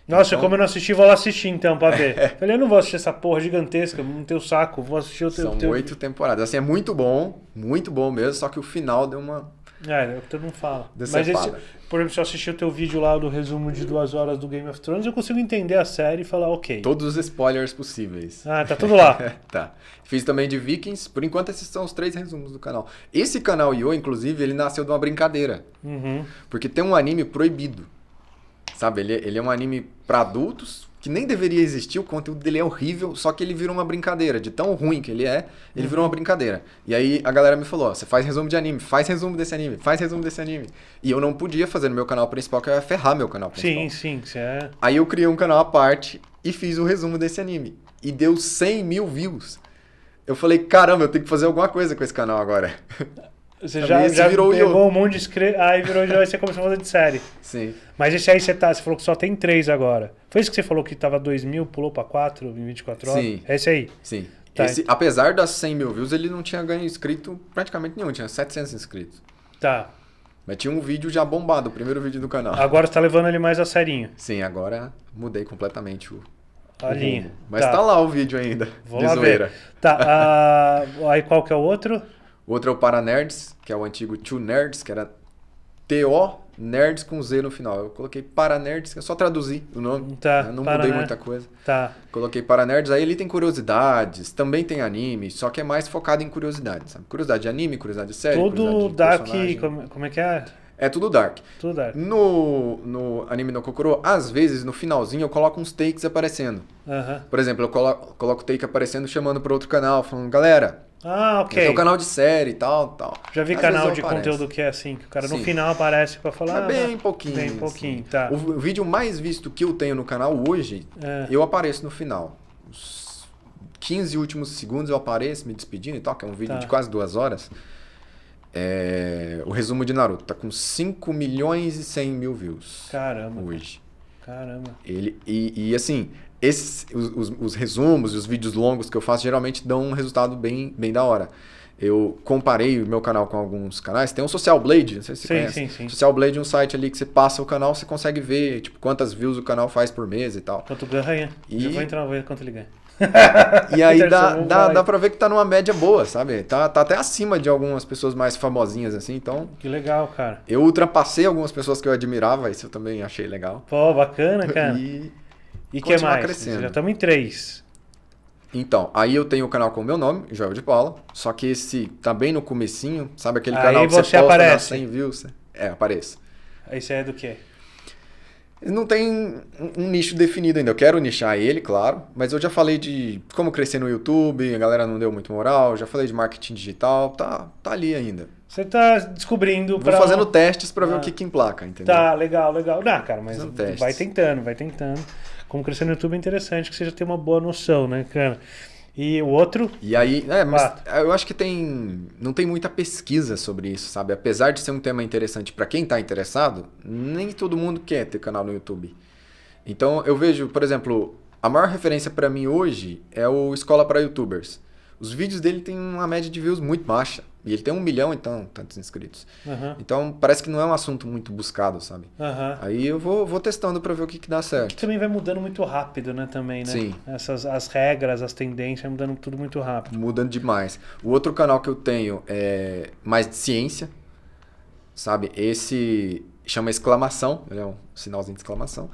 Nossa, Então- como eu não assisti, vou lá assistir então pra ver. Falei, eu não vou assistir essa porra gigantesca, não tem o saco. Vou assistir o teu. São oito temporadas. Assim, é muito bom, muito bom mesmo, só que o final deu uma. É, é o que todo mundo fala. Mas esse, por exemplo, se eu assistir o teu vídeo lá do resumo de duas horas do Game of Thrones, eu consigo entender a série e falar, ok. Todos os spoilers possíveis. Ah, tá tudo lá. tá. Fiz também de Vikings. Por enquanto, esses são os três resumos do canal. Esse canal Yo, inclusive, ele nasceu de uma brincadeira. Uhum. Porque tem um anime proibido. Sabe? Ele, ele é um anime pra adultos que nem deveria existir. O conteúdo dele é horrível, só que ele virou uma brincadeira. De tão ruim que ele é, ele virou uma brincadeira. E aí a galera me falou: ó, você faz resumo de anime, faz resumo desse anime, faz resumo desse anime. E eu não podia fazer no meu canal principal, que eu ia ferrar meu canal principal. Sim, sim. Você é... Aí eu criei um canal à parte e fiz o resumo desse anime. E deu 100 mil views. Eu falei, caramba, eu tenho que fazer alguma coisa com esse canal agora. Você já, esse já virou pegou Yo. um monte de inscritos. Aí virou e você começou a fazer de série. Sim. Mas esse aí você tá. Você falou que só tem três agora. Foi isso que você falou que tava 2 mil, pulou pra 4 em 24 horas? Sim. É esse aí. Sim. Tá, Esse, apesar das 100 mil views, ele não tinha ganho inscrito praticamente nenhum, tinha 700 inscritos. Tá. Mas tinha um vídeo já bombado, o primeiro vídeo do canal. Agora você tá levando ele mais a serinho. Sim, agora mudei completamente o, A linha. Mas tá. lá o vídeo ainda, Vou de lá zoeira. ver. Tá. ah, aí qual que é o outro? O outro é o Paranerds, que é o antigo Two Nerds, que era T-O Nerds com Z no final. Eu coloquei Paranerds, que é só traduzir o nome. Tá, né? Não mudei muita coisa. Tá. Coloquei Paranerds, aí ele tem curiosidades, também tem anime, só que é mais focado em curiosidades, sabe? Curiosidade de anime, curiosidade de série, Tudo Dark. Como, como é que é? É tudo Dark. Tudo Dark. No, no anime no Kokoro, às vezes, no finalzinho, eu coloco uns takes aparecendo. Aham. Por exemplo, eu coloco, coloco take aparecendo chamando para outro canal, falando, galera, Ah, esse é ok. o canal de série e tal, tal. Já vi Às canal de aparece. conteúdo que é assim, que o cara no Sim. final aparece pra falar. Mas ah, bem pouquinho. Bem pouquinho, assim. tá. O, o vídeo mais visto que eu tenho no canal hoje, É. eu apareço no final. Os 15 últimos segundos eu apareço me despedindo e tal, que é um vídeo Tá. de quase duas horas. É, o resumo de Naruto tá com 5 milhões e 100 mil views Caramba. hoje. Caramba. Ele, e, e, assim, esses, os, os- os resumos e os vídeos longos que eu faço geralmente dão um resultado bem, bem da hora. Eu comparei o meu canal com alguns canais. Tem um Social Blade, não sei se você Sim, conhece. sim, sim. Social Blade é um site ali que você passa o canal, você consegue ver tipo, quantas views o canal faz por mês e tal. Quanto ganha? E- Já vou entrar no ver quanto ele ganha. E aí Então, dá, dá, dá pra ver que tá numa média boa, sabe? Tá, tá até acima de algumas pessoas mais famosinhas assim. Então, Que legal, cara. eu ultrapassei algumas pessoas que eu admirava, isso eu também achei legal. Pô, bacana, cara. E E que mais? crescendo. Já estamos em três. Então, aí eu tenho o canal com o meu nome, Joel de Paula, só que esse tá bem no comecinho, sabe aquele Aí canal que você você posta aparece. dá 100 views? É, apareço. Esse aí é do quê? Não tem um, nicho definido ainda, eu quero nichar ele, claro, mas eu já falei de como crescer no YouTube, a galera não deu muito moral, já falei de marketing digital, tá, tá ali ainda. Você tá descobrindo Vou pra... fazendo testes pra ver Ah. o que que emplaca, entendeu? Tá, legal, legal. Não, cara, mas vai tentando, vai tentando. Como crescer no YouTube é interessante que você já tem uma boa noção, né, cara? E o outro, E aí, é, mas Fato. eu acho que tem não tem muita pesquisa sobre isso, sabe? Apesar de ser um tema interessante pra quem tá interessado, nem todo mundo quer ter canal no YouTube. Então, eu vejo, por exemplo, a maior referência pra mim hoje é o Escola para YouTubers. Os vídeos dele têm uma média de views muito baixa. E ele tem um milhão, então, tantos inscritos. aham, Então, parece que não é um assunto muito buscado, sabe? aham. Aí eu vou, vou testando pra ver o que, que dá Que certo. também vai mudando muito rápido, né, também, né? Sim. Essas, as regras, as tendências, vai mudando tudo muito rápido. Mudando demais. O outro canal que eu tenho é mais de ciência, sabe? Esse chama exclamação, ele é um sinalzinho de exclamação.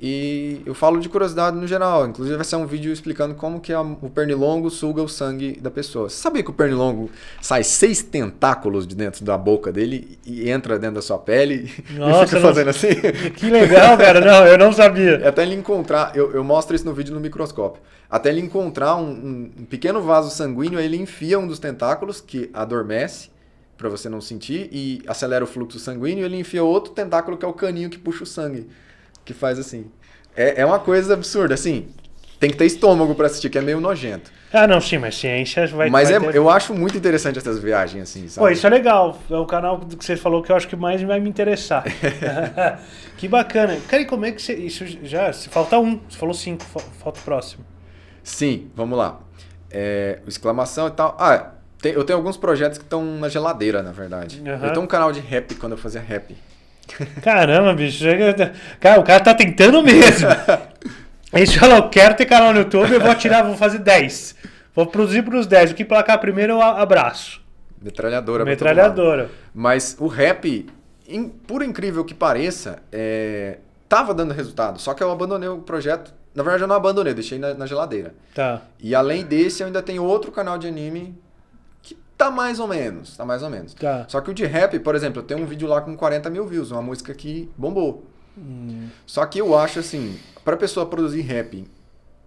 E eu falo de curiosidade no geral. Inclusive vai ser um vídeo explicando como que a- o pernilongo suga o sangue da pessoa. Você sabia que o pernilongo sai seis tentáculos de dentro da boca dele e entra dentro da sua pele Nossa, e fica não- fazendo assim? Que legal, cara. Não, eu não sabia. Até ele encontrar, eu, eu mostro isso no vídeo no microscópio. Até ele encontrar um, um- um pequeno vaso sanguíneo, aí ele enfia um dos tentáculos que adormece pra você não sentir e acelera o fluxo sanguíneo. E ele enfia outro tentáculo que é o caninho que puxa o sangue, que faz assim. É, é uma coisa absurda, assim. tem que ter estômago pra assistir, que é meio nojento. Ah, não, sim, mas ciência vai Mas vai é- ter- eu acho muito interessante essas viagens, assim, sabe? Pô, isso é legal. É o canal que você falou que eu acho que mais vai me interessar. que bacana. Cara, e como é que você. Isso já. Falta um. Você falou cinco. fa- Falta o próximo. Sim, vamos lá. É, exclamação e tal. Ah, tem- eu tenho alguns projetos que estão na geladeira, na verdade. Aham. Eu tenho um canal de rap quando eu fazia rap. Caramba, bicho. Cara, o cara tá tentando mesmo. Ele falou, eu quero ter canal no YouTube, eu vou atirar, vou fazer 10. Vou produzir pros 10. O que placar primeiro eu abraço. Metralhadora. Metralhadora. Mas o rap, in- por incrível que pareça, é, tava dando resultado. Só que eu abandonei o projeto. Na verdade, eu não abandonei, eu deixei na, na geladeira. Tá. E além desse, eu ainda tenho outro canal de anime tá mais ou menos. Tá mais ou menos. Tá. Só que o de rap, por exemplo, eu tenho um vídeo lá com 40 mil views, uma música que bombou. Hum. Só que eu acho assim, pra pessoa produzir rap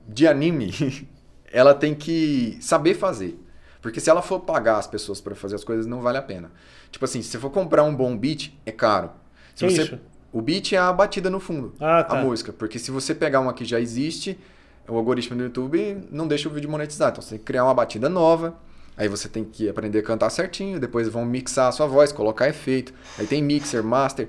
de anime, ela tem que saber fazer. Porque se ela for pagar as pessoas pra fazer as coisas, não vale a pena. Tipo assim, se você for comprar um bom beat, é caro. Se Que você... isso? O beat é a batida no fundo, Ah, tá. a música. Porque se você pegar uma que já existe, o algoritmo do YouTube não deixa o vídeo monetizar. Então você tem que criar uma batida nova. Aí você tem que aprender a cantar certinho. Depois vão mixar a sua voz, colocar efeito. Aí tem mixer, master.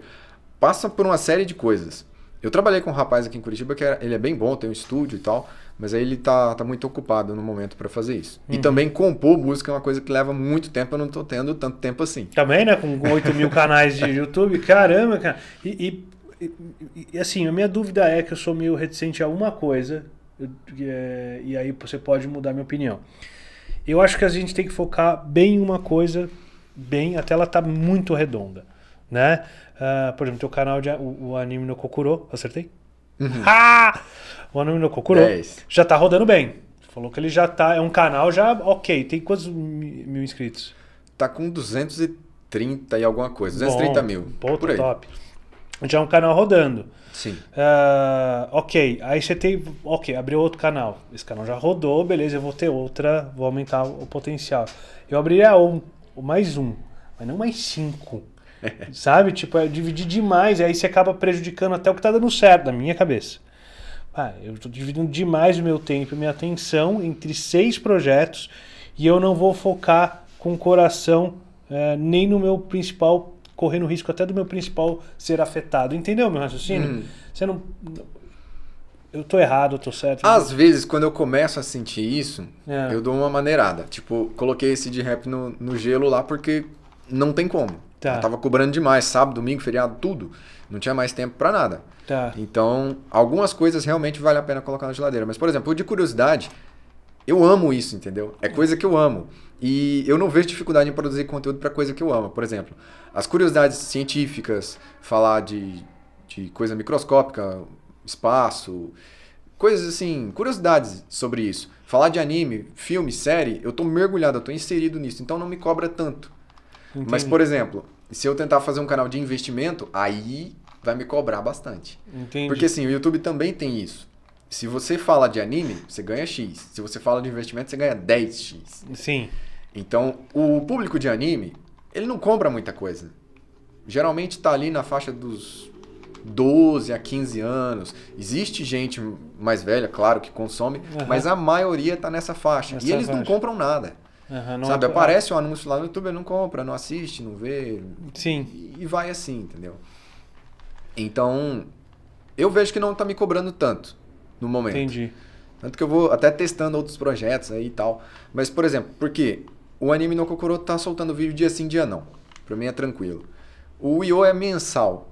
Passa por uma série de coisas. Eu trabalhei com um rapaz aqui em Curitiba que era- ele é bem bom, tem um estúdio e tal. Mas aí ele tá, tá muito ocupado no momento pra fazer isso. Uhum. E também compor música é uma coisa que leva muito tempo. Eu não tô tendo tanto tempo assim. Também, né? Com 8 mil canais de YouTube. Caramba, cara. E, e- e- e, assim, a minha dúvida é que eu sou meio reticente a uma coisa. eu- é, e aí você pode mudar minha opinião. Eu acho que a gente tem que focar bem em uma coisa, bem, até ela tá muito redonda. Né? Ah, por exemplo, teu canal de o, o anime no Kokuro, acertei? Ah! O anime no Kokuro 10. já tá rodando bem. Falou que ele já tá. É um canal já ok. Tem quantos mi- mil inscritos? Tá com 230 e alguma coisa. 230 Bom, mil. Pô, por aí. top. Já é um canal rodando. Sim. Ah, ok, aí você tem. Ok, abriu outro canal. Esse canal já rodou, beleza, eu vou ter outra, vou aumentar o potencial. Eu abriria um, mais um, mas não mais cinco. Sabe? Tipo, é dividir demais, e aí você acaba prejudicando até o que tá dando certo, na minha cabeça. Ah, eu estou dividindo demais o meu tempo e minha atenção entre seis projetos e eu não vou focar com o coração eh, nem no meu principal, correndo risco até do meu principal ser afetado. Entendeu meu raciocínio? Uhum. Você não. Eu tô errado, eu tô certo. Às vezes, quando eu começo a sentir isso, É. eu dou uma maneirada. Tipo, coloquei esse de rap no, no gelo lá porque não tem como. Tá. Eu tava cobrando demais, sábado, domingo, feriado, tudo. Não tinha mais tempo pra nada. Tá. Então, algumas coisas realmente vale a pena colocar na geladeira. Mas, por exemplo, o de curiosidade, eu amo isso, entendeu? É coisa que eu amo. E eu não vejo dificuldade em produzir conteúdo pra coisa que eu amo. Por exemplo, as curiosidades científicas, falar de, de coisa microscópica, espaço, coisas assim, curiosidades sobre isso. Falar de anime, filme, série, eu tô mergulhado, eu tô inserido nisso, então não me cobra tanto. Mas, Entendi. por exemplo, se eu tentar fazer um canal de investimento, aí vai me cobrar bastante. Entendi. Porque assim, o YouTube também tem isso. Se você fala de anime, você ganha X. Se você fala de investimento, você ganha 10X. Sim. Então, o público de anime, ele não compra muita coisa. Geralmente tá ali na faixa dos 12 a 15 anos. Existe gente mais velha, claro, que consome, Aham. mas a maioria tá nessa faixa. Nessa e eles não compram nada. Não sabe? é- Aparece um anúncio lá no YouTube, ele não compra, não assiste, não vê. Sim. E vai assim, entendeu? Então, eu vejo que não tá me cobrando tanto no momento. Entendi. Tanto que eu vou até testando outros projetos aí e tal. Mas, por exemplo, porque o Anime no Kokoro tá soltando vídeo dia sim, dia não. Pra mim é tranquilo. O Io é mensal.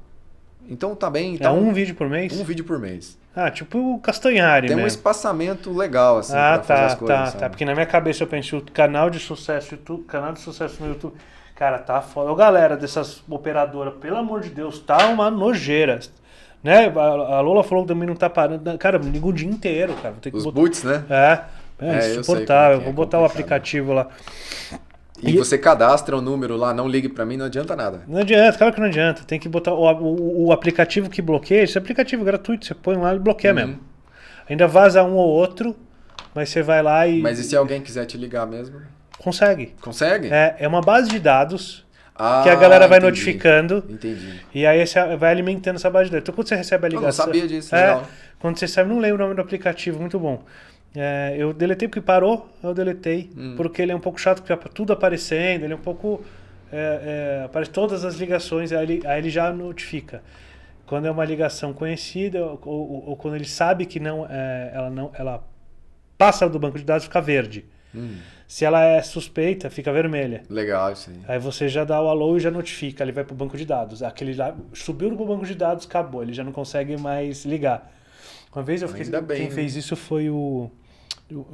Então tá bem. É Tá um vídeo por mês? um vídeo por mês. Ah, tipo o Castanhari Tem um mesmo. espaçamento legal, assim, ah, pra fazer tá, as coisas. tá, sabe? tá. Porque na minha cabeça eu pensei, o canal de sucesso, YouTube, canal de sucesso no YouTube. Cara, tá foda. Ô, galera dessas operadoras, pelo amor de Deus, tá uma nojeira. Né? A, a Lola falou que também não tá parando. Cara, me liga o dia inteiro, cara. Vou ter que Os botar. boots, né? É, é, É, sei insuportável. é é, Vou botar o aplicativo lá. E, E- você cadastra o número lá, não ligue pra mim, não adianta nada. Não adianta, claro que não adianta. Tem que botar o, o, o aplicativo que bloqueia. Esse aplicativo é gratuito, você põe lá e bloqueia Uhum. mesmo. Ainda vaza um ou outro, mas você vai lá e Mas e se alguém quiser te ligar mesmo? consegue. Consegue? É, é uma base de dados. Ah, que a galera vai entendi. notificando. Entendi. E aí você vai alimentando essa base de dados. Então quando você recebe a Eu não ligação. sabia disso, É, legal. quando você sabe, não lembro o nome do aplicativo, muito bom. É, eu deletei porque parou, eu deletei. Hum. Porque ele é um pouco chato, porque tá tudo aparecendo, ele é um pouco. É, é, aparece todas as ligações, aí ele, aí ele já notifica. Quando é uma ligação conhecida, ou, ou- ou quando ele sabe que não, é, ela não. Ela passa do banco de dados, fica verde. Hum, Se ela é suspeita, fica vermelha. legal isso aí. Aí você já dá o alô e já notifica, ele vai pro banco de dados. Aquele lá subiu pro banco de dados, acabou, ele já não consegue mais ligar. Uma vez eu fiquei. Ainda bem, quem né? fez isso foi o.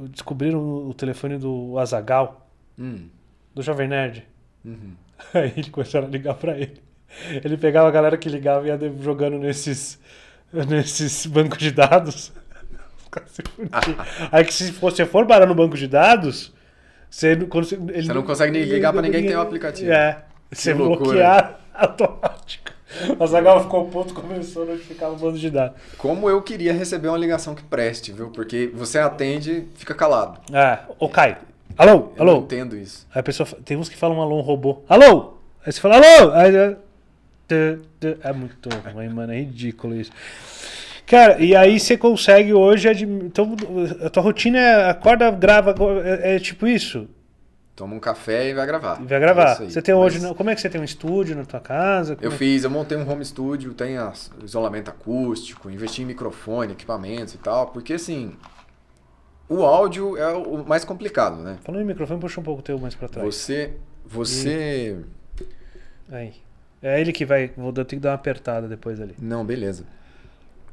Descobriram o telefone do Azagal, Hum, do Jovem Nerd. uhum. Aí ele começaram a ligar pra ele. Ele pegava a galera que ligava e ia jogando nesses, nesses bancos de dados. Aí que se você for parar no banco de dados, você, não- quando você, não consegue nem ligar pra ninguém que tem o aplicativo. É. Você loucura. bloquear automático. A Zagal ficou puto começou a notificar o bando de dados. Como eu queria receber uma ligação que preste, viu? Porque você atende, fica calado. É, ô Caio. Alô, Eu não alô. entendo isso. Aí a pessoa tem uns que falam alô um robô. Alô! Aí você fala alô! Aí, é, muito ruim, mano, é ridículo isso. Cara, e aí você consegue hoje. Então, a tua rotina é acorda, grava, é, é tipo isso. Toma um café e vai gravar. E vai É gravar. aí. Você tem hoje. Mas Como é que você tem um estúdio na tua casa? Como Eu é- fiz, eu montei um home studio, tem isolamento acústico, investi em microfone, equipamentos e tal, porque assim, o áudio é o mais complicado, né? Falando em microfone, puxa um pouco o teu mais pra trás. Você, você, Aí. É ele que vai. Vou ter que dar uma apertada depois ali. não, beleza.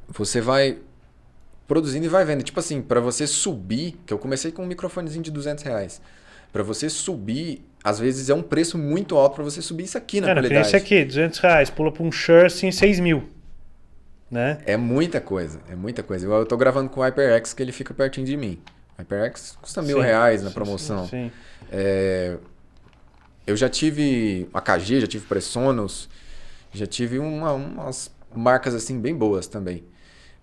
Você vai produzindo e vai vendo. Tipo assim, pra você subir, que eu comecei com um microfonezinho de 200 reais. Pra você subir, às vezes é um preço muito alto pra você subir isso aqui na Cara, tem qualidade. esse aqui, 200 reais. Pula pra um Shure em 6 mil. Né? É muita coisa, é muita coisa. Eu tô gravando com o HyperX, que ele fica pertinho de mim. O HyperX custa mil Sim, reais na promoção. Sim. sim. É, eu já tive AKG, já tive Pressonos, já tive uma- umas marcas assim bem boas também.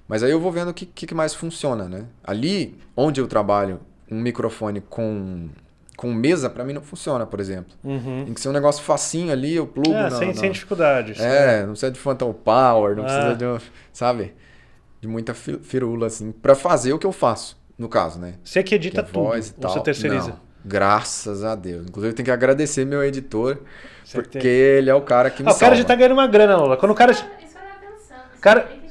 Mas aí eu vou vendo o que, que mais funciona, né? Ali onde eu trabalho, um microfone com, com mesa, pra mim não funciona, por exemplo. Uhum. Tem que ser um negócio facinho ali, eu plugo Ah, na, sem, na- sem dificuldades. É, não precisa de Phantom Power, não Ah. precisa de, um- sabe? De muita fi- firula, assim, pra fazer o que eu faço, no caso, né? Você que Que edita é tudo. voz e Ou tal. você terceiriza. Não, graças a Deus. Inclusive, eu tenho que agradecer meu editor, Você porque ele é o cara que me Ah, o cara já salva. tá ganhando uma grana, Lola. Quando o cara. Isso eu tava pensando. Cara- Cara... que.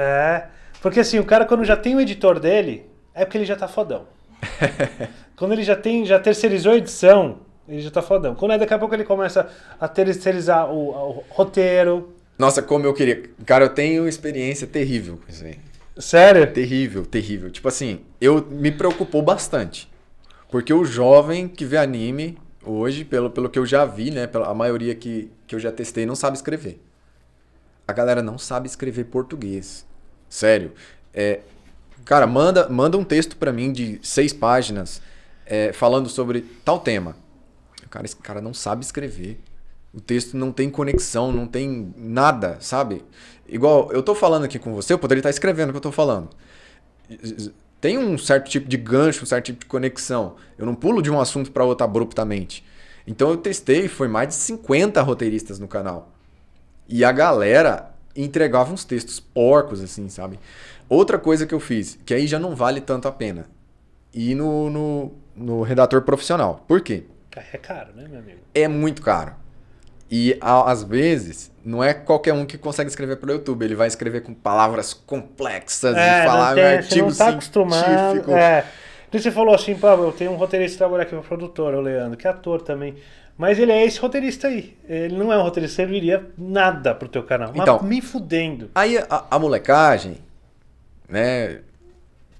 É. Porque assim, o cara quando já tem o editor dele, é porque ele já tá fodão. quando ele já tem, já terceirizou a edição, ele já tá fodão. Quando aí daqui a pouco ele começa a terceirizar o, o roteiro. Nossa, como eu queria. Cara, eu tenho experiência terrível com isso aí. Sério? Terrível, terrível. Tipo assim, eu me preocupou bastante. Porque o jovem que vê anime hoje, pelo, pelo que eu já vi, né? Pela, a maioria que, que eu já testei não sabe escrever. A galera não sabe escrever português. Sério. É, cara, manda, manda um texto pra mim de seis páginas é, falando sobre tal tema. Cara, esse cara não sabe escrever. O texto não tem conexão, não tem nada, sabe? Igual, eu tô falando aqui com você, eu poderia estar escrevendo o que eu tô falando. Tem um certo tipo de gancho, um certo tipo de conexão. Eu não pulo de um assunto para outro abruptamente. Então eu testei, foi mais de 50 roteiristas no canal. E a galera entregava uns textos porcos, assim, sabe? Outra coisa que eu fiz, que aí já não vale tanto a pena. Ir no, no, no redator profissional. Por quê? É caro, né, meu amigo? é muito caro. E às vezes, não é qualquer um que consegue escrever pelo YouTube. Ele vai escrever com palavras complexas É, e falar um tem, você artigo não tá científico. É. Daí Você falou assim, Pablo, eu tenho um roteirista que trabalha aqui, um produtor, o Leandro, que é ator também. Mas ele é esse roteirista aí. Ele não é um roteirista, serviria nada pro teu canal. Então. me fudendo. Aí a, a molecagem, né?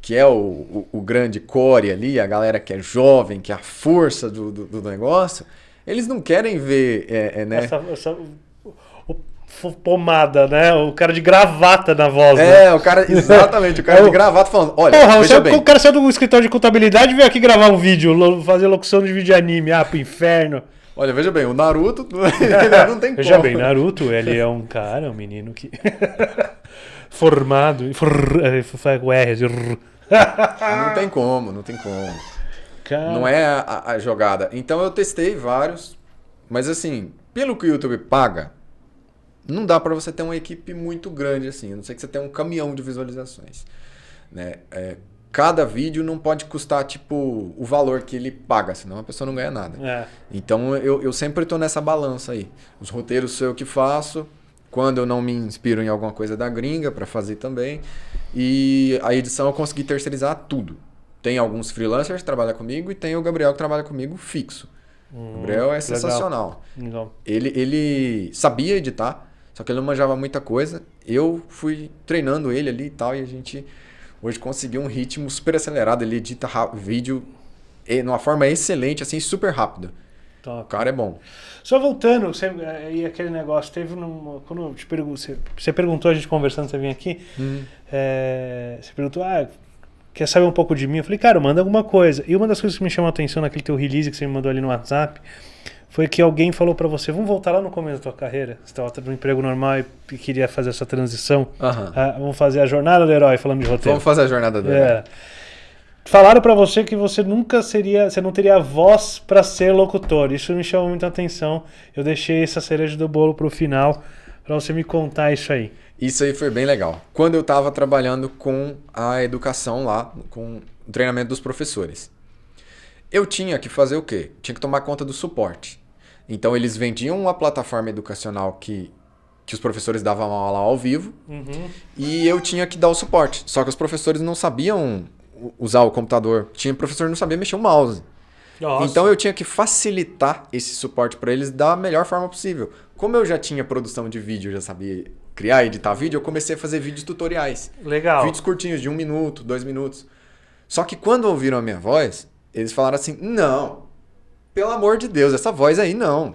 Que é o, o, o grande core ali, a galera que é jovem, que é a força do, do, do negócio, eles não querem ver, é, é, né? Essa, essa- pomada, né? O cara de gravata na voz. né? É, o cara, exatamente, o cara É de gravata falando, olha, Porra, veja você, bem. o cara saiu do escritório de contabilidade e veio aqui gravar um vídeo, fazer locução de vídeo de anime. Ah, pro inferno. Olha, veja bem, o Naruto ele não tem como. Veja bem, Naruto, ele é um cara, um menino que. formado. For, o R. Não tem como, não tem como. Cara, Não é a, a jogada. Então eu testei vários, mas assim, pelo que o YouTube paga, não dá para você ter uma equipe muito grande assim, a não ser que você tenha um caminhão de visualizações. Né? É, cada vídeo não pode custar tipo o valor que ele paga, senão a pessoa não ganha nada. É. Então eu, eu sempre estou nessa balança aí. Os roteiros sou eu que faço, quando eu não me inspiro em alguma coisa da gringa para fazer também. E a edição eu consegui terceirizar tudo. Tem alguns freelancers que trabalham comigo e tem o Gabriel que trabalha comigo fixo. o Gabriel é sensacional. Legal. Ele, ele sabia editar, só que ele não manjava muita coisa. Eu fui treinando ele ali e tal, e a gente hoje conseguiu um ritmo super acelerado. Ele edita vídeo de uma forma excelente, assim, super rápida. Top. O cara é bom. Só voltando, você, aí aquele negócio, teve num, quando eu te pergun você, você perguntou, a gente conversando, você vinha aqui, Hum. é, você perguntou, ah, quer saber um pouco de mim? Eu falei, cara, manda alguma coisa. E uma das coisas que me chamou a atenção naquele teu release que você me mandou ali no WhatsApp, foi que alguém falou pra você, vamos voltar lá no começo da tua carreira, você estava no emprego normal e queria fazer essa transição. Ah, vamos fazer a jornada do herói, falando de roteiro. Vamos fazer a jornada dele. É. Falaram pra você que você nunca seria, você não teria voz pra ser locutor. Isso me chamou muita atenção. Eu deixei essa cereja do bolo pro final pra você me contar isso aí. Isso aí foi bem legal. Quando eu estava trabalhando com a educação lá, com o treinamento dos professores. Eu tinha que fazer o quê? Tinha que tomar conta do suporte. Então eles vendiam uma plataforma educacional que, que os professores davam aula ao vivo e eu tinha que dar o suporte. Só que os professores não sabiam usar o computador. Tinha professor que não sabia mexer o mouse. Nossa. Então eu tinha que facilitar esse suporte para eles da melhor forma possível. Como eu já tinha produção de vídeo, eu já sabia criar e editar vídeo, eu comecei a fazer vídeos tutoriais. Legal. Vídeos curtinhos, de um minuto, dois minutos. Só que quando ouviram a minha voz, eles falaram assim: não, pelo amor de Deus, essa voz aí não.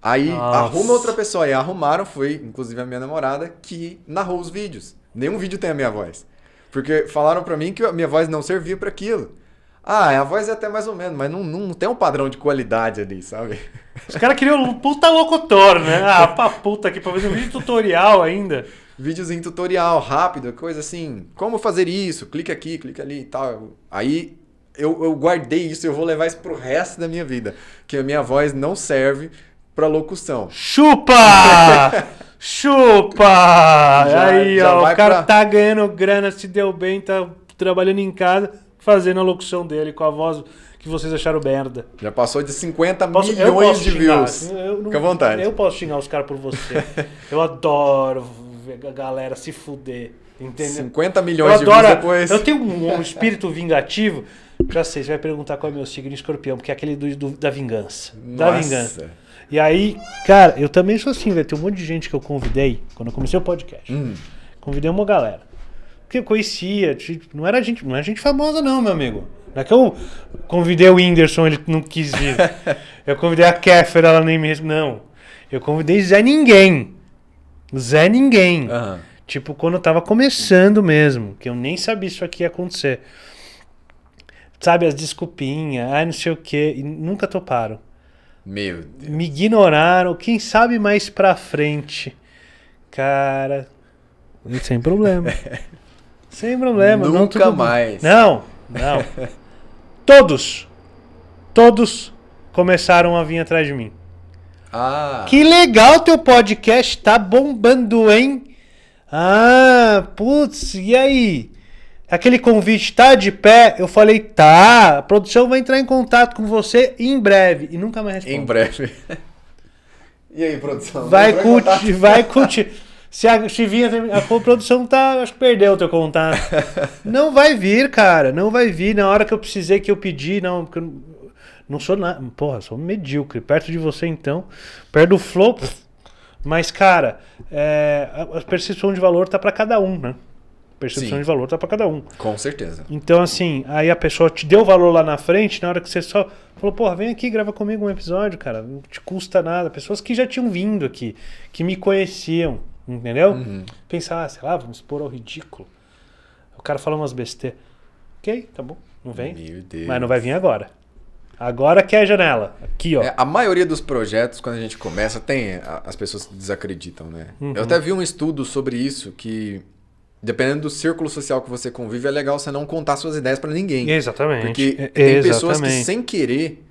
Aí Nossa. arruma outra pessoa. E arrumaram, foi inclusive a minha namorada, que narrou os vídeos. Nenhum vídeo tem a minha voz. Porque falaram pra mim que a minha voz não servia pra aquilo. Ah, a voz é até mais ou menos, mas não, não tem um padrão de qualidade ali, sabe? Os caras queriam um puta locutor, né? Ah, pra puta aqui, pra fazer um vídeo tutorial ainda. Vídeos em tutorial, rápido, coisa assim. Como fazer isso? Clica aqui, clica ali e tal. Aí eu, eu guardei isso e eu vou levar isso pro resto da minha vida. Que a minha voz não serve pra locução. Chupa! Chupa! Já- aí, já ó, o cara pra- tá ganhando grana, se deu bem, tá trabalhando em casa, fazendo a locução dele com a voz que vocês acharam merda. Já passou de 50 Posso- eu milhões de xingar, views. assim, eu não- Fica à vontade. Eu posso xingar os caras por você. eu adoro ver a galera se fuder. Entendeu? 50 Eu milhões de adoro. views depois. Eu tenho um, um espírito vingativo. Já sei, você vai perguntar qual é o meu signo escorpião, porque é aquele do, do- da vingança. Da Nossa. vingança. E aí, cara, eu também sou assim, velho. Tem um monte de gente que eu convidei quando eu comecei o podcast. Hum. Convidei uma galera. Porque eu conhecia, tipo, não era gente, não é gente famosa, não, meu amigo. Não é que eu convidei o Whindersson, ele não quis vir. eu convidei a Kéfera, ela nem me respondeu. Não. Eu convidei Zé Ninguém. Zé Ninguém. Aham. Tipo, quando eu tava começando mesmo, que eu nem sabia isso aqui ia acontecer. Sabe, as desculpinhas, ai não sei o quê, e nunca toparam. Meu Deus. Me ignoraram, quem sabe mais pra frente. Cara, sem problema. sem problema. não, Nunca bem. mais. Não, não. todos, todos começaram a vir atrás de mim. Ah, Que legal teu podcast, tá bombando, hein? Ah, putz, e aí? Aquele convite tá de pé? Eu falei, tá. A produção vai entrar em contato com você em breve. E nunca mais responde. em breve. e aí, produção? Vai curtir, vai curtir. Se a, se vir, a produção tá, acho que perdeu o teu contato. Não vai vir, cara. Não vai vir na hora que eu precisei, que eu pedi. Não, porque eu não- sou nada. Porra, sou medíocre. Perto de você, então. Perto do flow. Mas, cara, é, a, a percepção de valor tá pra cada um, né? Percepção Sim. de valor tá pra cada um. Com certeza. Então, assim, aí a pessoa te deu valor lá na frente, na hora que você só falou, porra, vem aqui, grava comigo um episódio, cara, não te custa nada. Pessoas que já tinham vindo aqui, que me conheciam, entendeu? Uhum. Pensar, ah, sei lá, vamos expor ao ridículo. O cara fala umas besteiras. Ok, tá bom, não vem. Meu Deus. Mas não vai vir agora. Agora que é a janela. Aqui, ó. É, a maioria dos projetos, quando a gente começa, tem a- as pessoas que desacreditam, né? Uhum. Eu até vi um estudo sobre isso que, dependendo do círculo social que você convive, é legal você não contar suas ideias pra ninguém. Exatamente. Porque É- tem pessoas que, exatamente. sem querer,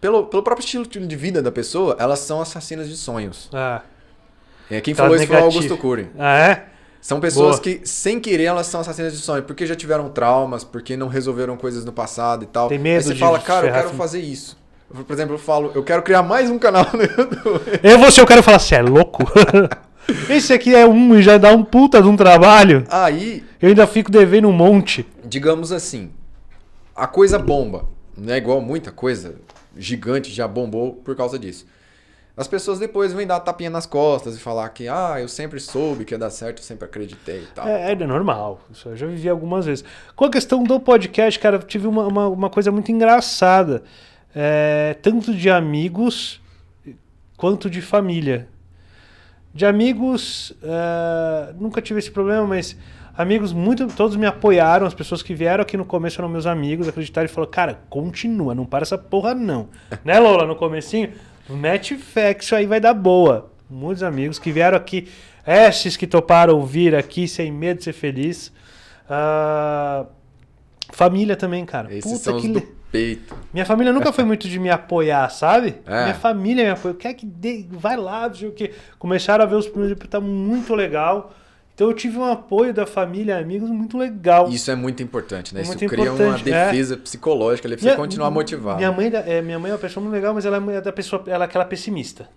pelo, pelo próprio estilo de vida da pessoa, elas são assassinas de sonhos. Ah, É, quem Aquelas falou isso foi o. Augusto Cury. ah é? São pessoas Boa. que, sem querer, elas são assassinas de sonho, porque já tiveram traumas, porque não resolveram coisas no passado e tal. Tem medo Aí você de fala, cara, eu quero com- fazer isso. Eu, Por exemplo, eu falo, eu quero criar mais um canal no YouTube. Eu vou ser o cara e falar, você é louco? Esse aqui é um e já dá um puta de um trabalho. Aí, Eu ainda fico devendo um monte. digamos assim, a coisa bomba. Não é igual muita coisa gigante já bombou por causa disso. As pessoas depois vêm dar tapinha nas costas e falar que, ah, eu sempre soube que ia dar certo, eu sempre acreditei e tal. É, é normal. Isso eu já vivi algumas vezes. Com a questão do podcast, cara, eu tive uma, uma, uma coisa muito engraçada. É, tanto de amigos quanto de família. De amigos, é, nunca tive esse problema, mas amigos, muito, todos me apoiaram. As pessoas que vieram aqui no começo eram meus amigos, acreditaram e falaram, cara, continua, não para essa porra não. né, Lola, no comecinho? Mete fé que isso aí vai dar boa. Muitos amigos que vieram aqui, estes que toparam vir aqui sem medo de ser feliz. Ah, família também, cara. Esses Puta são os que do le- peito. minha família nunca foi muito de me apoiar, sabe? É. Minha família me apoiou. Quer que dê, vai lá, não sei o quê. Começaram a ver os primeiros tá muito legal. Então eu tive um apoio da família amigos muito legal. Isso é muito importante, né? É Isso muito cria uma é. defesa psicológica ali pra você Minha- continuar motivado. Minha mãe, da- é, minha mãe é uma pessoa muito legal, mas ela é da pessoa, ela é aquela pessimista.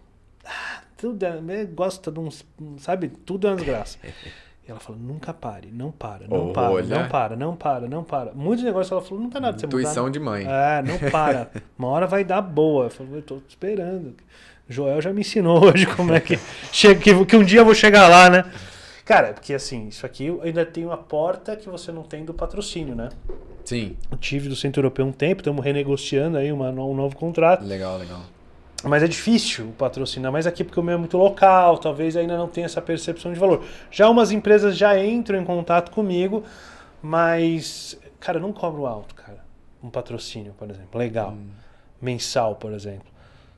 Ah, tudo é, é, gosta de uns, sabe? Tudo é uma desgraça. E ela fala, nunca pare, não para, não para, Olha. não para, não para, não para. Muitos negócios ela falou, não tá nada de você mudar. Intuição de mãe. É, não para. Uma hora vai dar boa. Eu falei, eu tô esperando. Joel já me ensinou hoje como é que chega, que, que um dia eu vou chegar lá, né? Cara, porque assim, isso aqui ainda tem uma porta que você não tem do patrocínio, né? Sim, Eu tive do Centro Europeu um tempo, estamos renegociando aí uma, um novo contrato. legal, legal. Mas é difícil o patrocinar, mas aqui porque o meu é muito local, talvez ainda não tenha essa percepção de valor. Já umas empresas já entram em contato comigo, mas, cara, eu não cobro alto, cara. Um patrocínio, por exemplo, legal. Mensal, por exemplo.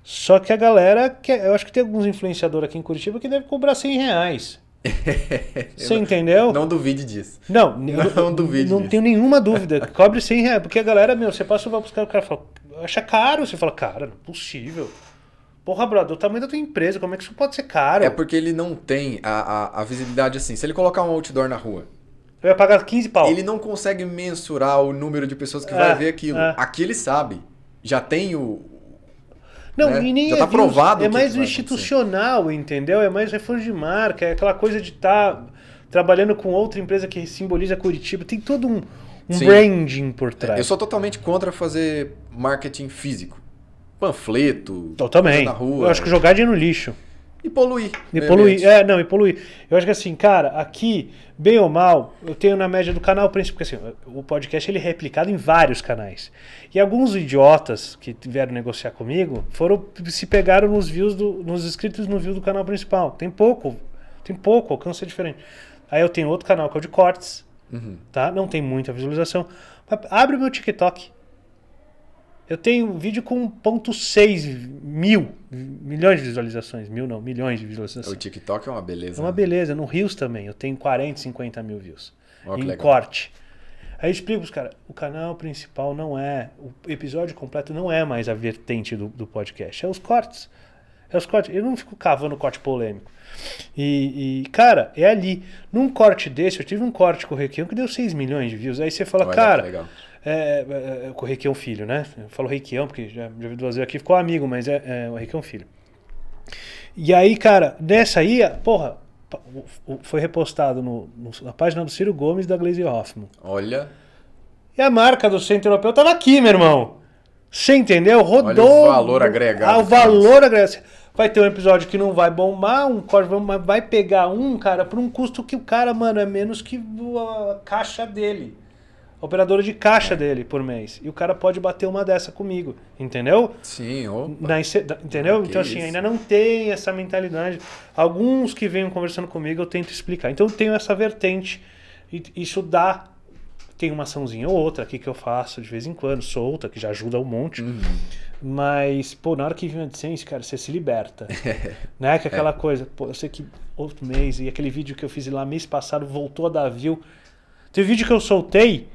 Só que a galera, quer, eu acho que tem alguns influenciadores aqui em Curitiba que devem cobrar 100 reais. Você entendeu? Não duvide disso. Não, Não eu- duvide Não disso. tenho nenhuma dúvida. Cobre 100 reais. Porque a galera, meu, você passa pros caras, o cara fala, acha caro. Você fala, cara, não é possível. Porra, brother, o tamanho da tua empresa, como é que isso pode ser caro? É porque ele não tem a, a, a visibilidade assim. Se ele colocar um outdoor na rua, Eu ia pagar 15 pau. ele não consegue mensurar o número de pessoas que É, vai ver aquilo. é. Aqui ele sabe. Já tem o. Não, né? e nem Já é tá provado É mais o institucional, entendeu? É mais reforço de marca, é aquela coisa de estar trabalhando com outra empresa que simboliza Curitiba. Tem todo um, um branding por trás. Eu sou totalmente contra fazer marketing físico. Panfleto. Eu também. coisa Na rua. Eu acho que jogar dinheiro no lixo. E poluir. E meio poluir. É, não, e poluir. Eu acho que assim, cara, aqui, bem ou mal, eu tenho na média do canal principal, porque assim, o podcast ele é replicado em vários canais. E alguns idiotas que vieram negociar comigo foram se pegaram nos views do, nos inscritos no view do canal principal. Tem pouco, tem pouco, alcance é diferente. Aí eu tenho outro canal que é o de cortes, Uhum. tá? Não tem muita visualização. Abre o meu TikTok. Eu tenho vídeo com 1.6 mil, milhões de visualizações. Mil não, milhões de visualizações. O TikTok é uma beleza. É uma né? beleza. No Rios também, eu tenho 40, 50 mil views. Que em legal. corte. Aí eu explico pros caras, o canal principal não é, o episódio completo não é mais a vertente do, do podcast, é os cortes. É os cortes. Eu não fico cavando corte polêmico. E, e, cara, é ali. Num corte desse, eu tive um corte com o Requião que deu 6 milhões de views. Aí você fala, Olha, cara. É, é, é, com o Requião Filho, né? Eu falo Requião, porque já, já vi duas vezes aqui, ficou amigo, mas é, é o Requião Filho. E aí, cara, nessa aí, porra, foi repostado no, na página do Ciro Gomes da Glaze Hoffman. Olha. E a marca do Centro Europeu tava aqui, meu irmão. Você entendeu? Rodou. Olha o valor agregado Ah, o valor agregado. Vai ter um episódio que não vai bombar, um corte, mas vai pegar um, cara, por um custo que o cara, mano, é menos que a caixa dele. Operadora de caixa dele por mês. E o cara pode bater uma dessa comigo, entendeu? Sim, opa. Na entendeu? Ah, que então, assim, isso. ainda não tem essa mentalidade. Alguns que vêm conversando comigo, eu tento explicar. Então, eu tenho essa vertente. E isso dá. Tem uma açãozinha ou outra aqui que eu faço de vez em quando, solta, que já ajuda um monte. Uhum. Mas, pô, na hora que vem a AdSense, cara, você se liberta. né? Que é aquela coisa, pô, eu sei que outro mês, e aquele vídeo que eu fiz lá mês passado voltou a dar view. Teve vídeo que eu soltei,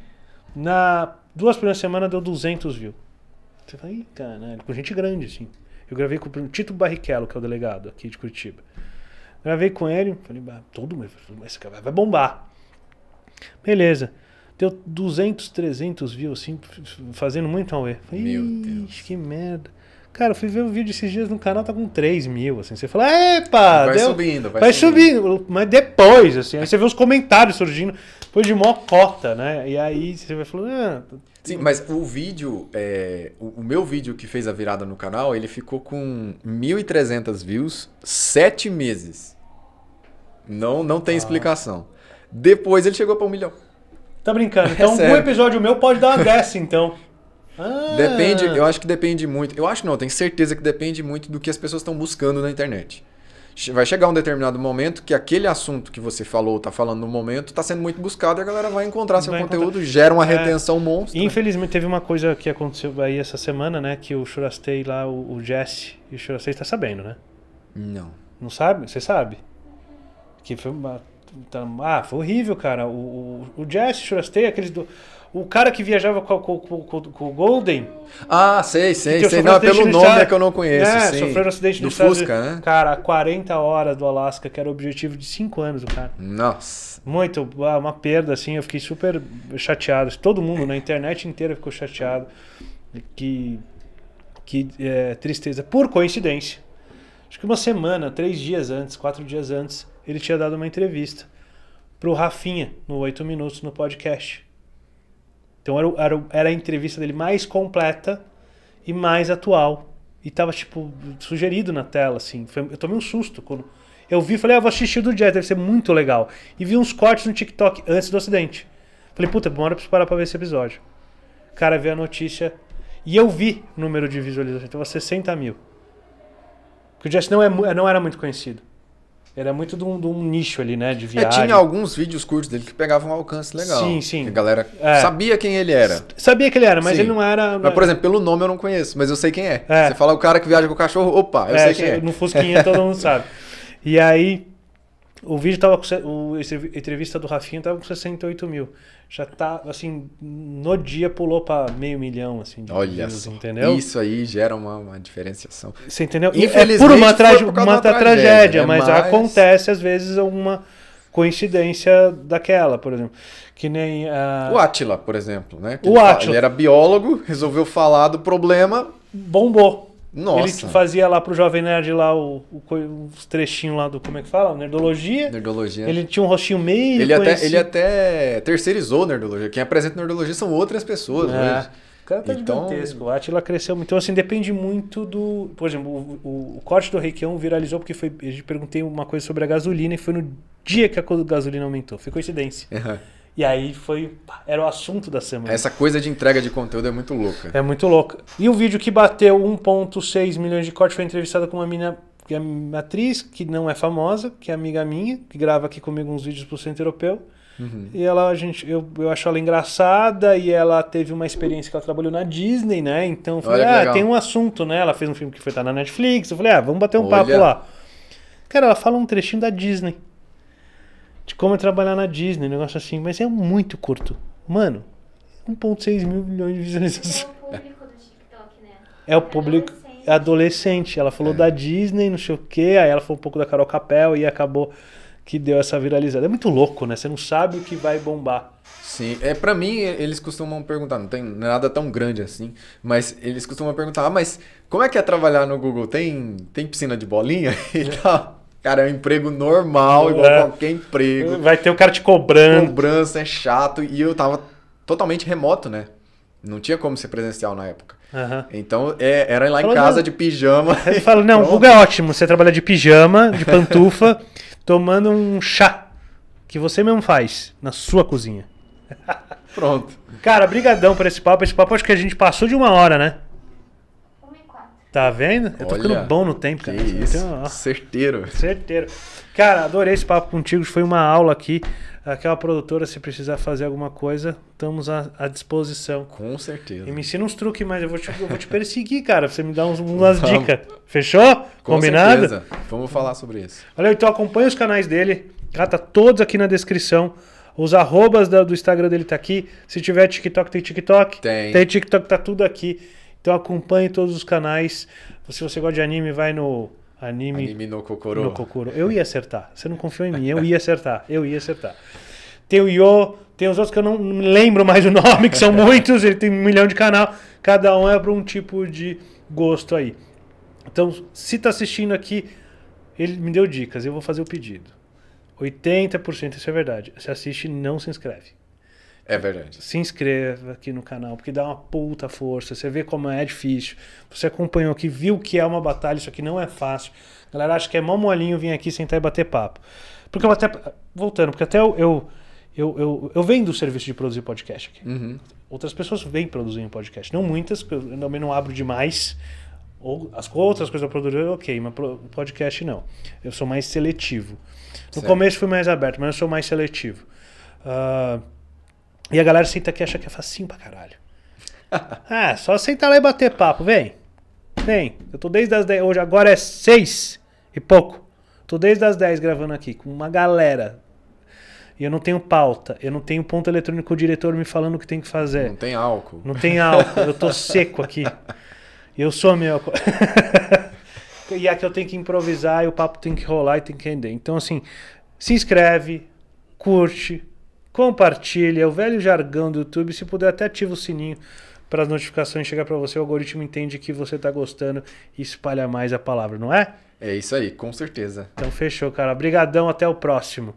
na duas primeiras semanas deu 200 views. Você fala, ih, caralho, com gente grande, assim. Eu gravei com o Tito Barrichello, que é o delegado aqui de Curitiba. Gravei com ele, falei, "Ah, todo mundo, esse cara vai bombar. Beleza. Deu 200, 300 views, assim, fazendo muito auê. Falei, Meu "Ixi, Deus. que merda. Cara, eu fui ver o vídeo esses dias no canal, tá com 3 mil, assim. Você fala, epa, Vai deu- subindo, vai, vai subindo, mas depois, assim, aí você vê os comentários surgindo, depois de mó cota, né? E aí você vai falando, ah, Sim, mas o vídeo, é, o, o meu vídeo que fez a virada no canal, ele ficou com 1.300 views, 7 meses. Não, não Ah. tem explicação. Depois ele chegou para um milhão. tá brincando. Então, um sério. episódio meu pode dar uma dessa, então. Ah, Depende, eu acho que depende muito. Eu acho não, tenho certeza que depende muito do que as pessoas estão buscando na internet. Vai chegar um determinado momento que aquele assunto que você falou, tá falando no momento, tá sendo muito buscado e a galera vai encontrar seu Vai conteúdo, gera uma É. retenção monstra. Infelizmente teve uma coisa que aconteceu aí essa semana, né? Que o Churastei lá, o, o Jesse, e o Churastei tá sabendo, né? Não. Não sabe? Você sabe? Que foi uma. tá- Ah, foi horrível, cara. O, o, o Jesse, o Churastei, aqueles do. O cara que viajava com, com, com, com- o Golden. Ah, sei, sei, sei. Não, é pelo no nome Estado- é que eu não conheço. É, sim. sofreu um acidente do no Fusca, Unidos. né? Cara, 40 horas do Alasca, que era o objetivo de 5 anos do cara. Nossa. Muito, ah, uma perda, assim, eu fiquei super chateado. Todo mundo na internet inteira ficou chateado. Que, que é, tristeza. Por coincidência, acho que uma semana, três dias antes, quatro dias antes, ele tinha dado uma entrevista pro Rafinha, no 8 Minutos, no podcast. Então era, o- era, o- era a entrevista dele mais completa e mais atual. E tava, tipo, sugerido na tela, assim. Foi- eu tomei um susto quando. Eu vi falei, ah, vou assistir o do Jazz, deve ser muito legal. E vi uns cortes no TikTok antes do acidente. Falei, puta, preciso parar pra ver esse episódio. Cara, veio a notícia. E eu vi o número de visualizações, tava 60 mil. Porque o Jazz não, é, não era muito conhecido. Era muito de um, de um nicho ali, né? De É, viagem. tinha alguns vídeos curtos dele que pegavam um alcance legal. Sim, sim. A galera É. sabia quem ele era. Sabia que ele era, mas Sim. ele não era. Mas, por exemplo, pelo nome eu não conheço, mas eu sei quem é. É. Você fala o cara que viaja com o cachorro, opa, eu sei quem é. No Fusquinha todo mundo sabe. E aí, o vídeo tava com. O, a entrevista do Rafinha tava com 68 mil. Já tá, assim, no dia pulou pra meio milhão, assim, de Olha views, entendeu? Isso aí gera uma, uma diferenciação. Você entendeu? É Infelizmente, por uma, trage- por uma tragédia, tragédia, né? mas, Mas- acontece às vezes alguma coincidência daquela, por exemplo. Que nem a. O Átila, por exemplo, né? Que O Átila. ele era biólogo, resolveu falar do problema. bombou. Nossa. Ele fazia lá pro Jovem Nerd lá o, o os trechinhos lá do. Como é que fala? Nerdologia. Nerdologia. Ele tinha um rostinho meio. Ele até, ele até terceirizou nerdologia. Quem apresenta nerdologia são outras pessoas É. hoje. O cara tá Então- gigantesco. O Atila cresceu muito. Então, assim, depende muito do. Por exemplo, o, o- o corte do Requião viralizou porque foi. Eu perguntei uma coisa sobre a gasolina e foi no dia que a gasolina aumentou. Foi coincidência. E aí foi. Era o assunto da semana. Essa coisa de entrega de conteúdo é muito louca. É muito louco. E o vídeo que bateu 1,6 milhões de cortes foi entrevistada com uma mina que é atriz que não é famosa, que é amiga minha, que grava aqui comigo uns vídeos pro Centro Europeu. Uhum. E ela, a gente, eu, eu acho ela engraçada e ela teve uma experiência que ela trabalhou na Disney, né? Então eu falei, ah, tem um assunto, né? Ela fez um filme que foi estar na Netflix. Eu falei, ah, vamos bater um papo Olha. lá. Cara, ela fala um trechinho da Disney. De como é trabalhar na Disney, um negócio assim, mas é muito curto. Mano, 1,6 mil milhões de visualizações. É o público do TikTok, né? É o público Adolescente. adolescente. Ela falou É. da Disney, não sei o quê. Aí ela falou um pouco da Carol Capel e acabou que deu essa viralizada. É muito louco, né? Você não sabe o que vai bombar. Sim, é para mim eles costumam perguntar, não tem nada tão grande assim, mas eles costumam perguntar, ah, mas como é que é trabalhar no Google? Tem tem piscina de bolinha e tal? Cara, é um emprego normal, igual É. qualquer emprego. Vai ter o cara te cobrando. Cobrança é chato e eu tava totalmente remoto, né? Não tinha como ser presencial na época. Aham. Então é, era lá em Fala, casa não. de pijama. Ele fala, não, o. Google é ótimo. Você trabalha de pijama, de pantufa, tomando um chá que você mesmo faz na sua cozinha. Pronto. Cara, brigadão por esse papo. Esse papo acho que a gente passou de uma hora, né? Tá vendo? Eu tô Olha, ficando bom no tempo, Que cara. isso, Então, certeiro. Certeiro. Cara, adorei esse papo contigo. Foi uma aula aqui. Aquela produtora, se precisar fazer alguma coisa, estamos à, à disposição. Com certeza. E me ensina uns truques, mas eu vou te, eu vou te perseguir, cara. Pra você me dar uns, umas Vamos. dicas. Fechou? Com Combinado? certeza. Vamos falar sobre isso. Olha, então acompanha os canais dele. Tá, tá todos aqui na descrição. Os arrobas do Instagram dele tá aqui. Se tiver TikTok, tem TikTok. Tem. Tem TikTok, tá tudo aqui. Então acompanhe todos os canais. Se você gosta de anime, vai no Anime, Anime no Kokoro. no Kokoro. Eu ia acertar. Você não confiou em mim. Eu ia acertar. Eu ia acertar. Tem o Yo, tem os outros que eu não lembro mais o nome, que são muitos. Ele tem um milhão de canal. Cada um é para um tipo de gosto aí. Então, se tá assistindo aqui, ele me deu dicas. Eu vou fazer o pedido. 80%, isso é verdade. Se assiste, não se inscreve É verdade. se inscreva aqui no canal, porque dá uma puta força. Você vê como é difícil. Você acompanhou aqui, viu que é uma batalha, isso aqui não é fácil. A galera acha que é mó molinho vir aqui sentar e bater papo. Porque eu até. Voltando, porque até eu. Eu, eu, eu, eu venho do serviço de produzir podcast aqui. Uhum. Outras pessoas vêm produzindo podcast. Não muitas, porque eu também não abro demais. Ou as outras coisas eu produzir, ok, mas podcast não. Eu sou mais seletivo. No Certo. começo fui mais aberto, mas eu sou mais seletivo. Ah, e a galera senta aqui e acha que é facinho pra caralho. ah, só sentar lá e bater papo, vem. Vem. Eu tô desde as 10, hoje agora é 6 e pouco. Tô desde as 10 gravando aqui com uma galera. E eu não tenho pauta, eu não tenho ponto eletrônico, o diretor me falando o que tem que fazer. Não tem álcool. Não tem álcool, eu tô seco aqui. Eu sou meu. E aqui eu tenho que improvisar e o papo tem que rolar e tem que render. Então, assim, se inscreve, curte, compartilha, é o velho jargão do YouTube. Se puder, até ativa o sininho para as notificações chegar para você. O algoritmo entende que você tá gostando e espalha mais a palavra, não é? É isso aí, com certeza. Então, fechou, cara. Obrigadão, até o próximo.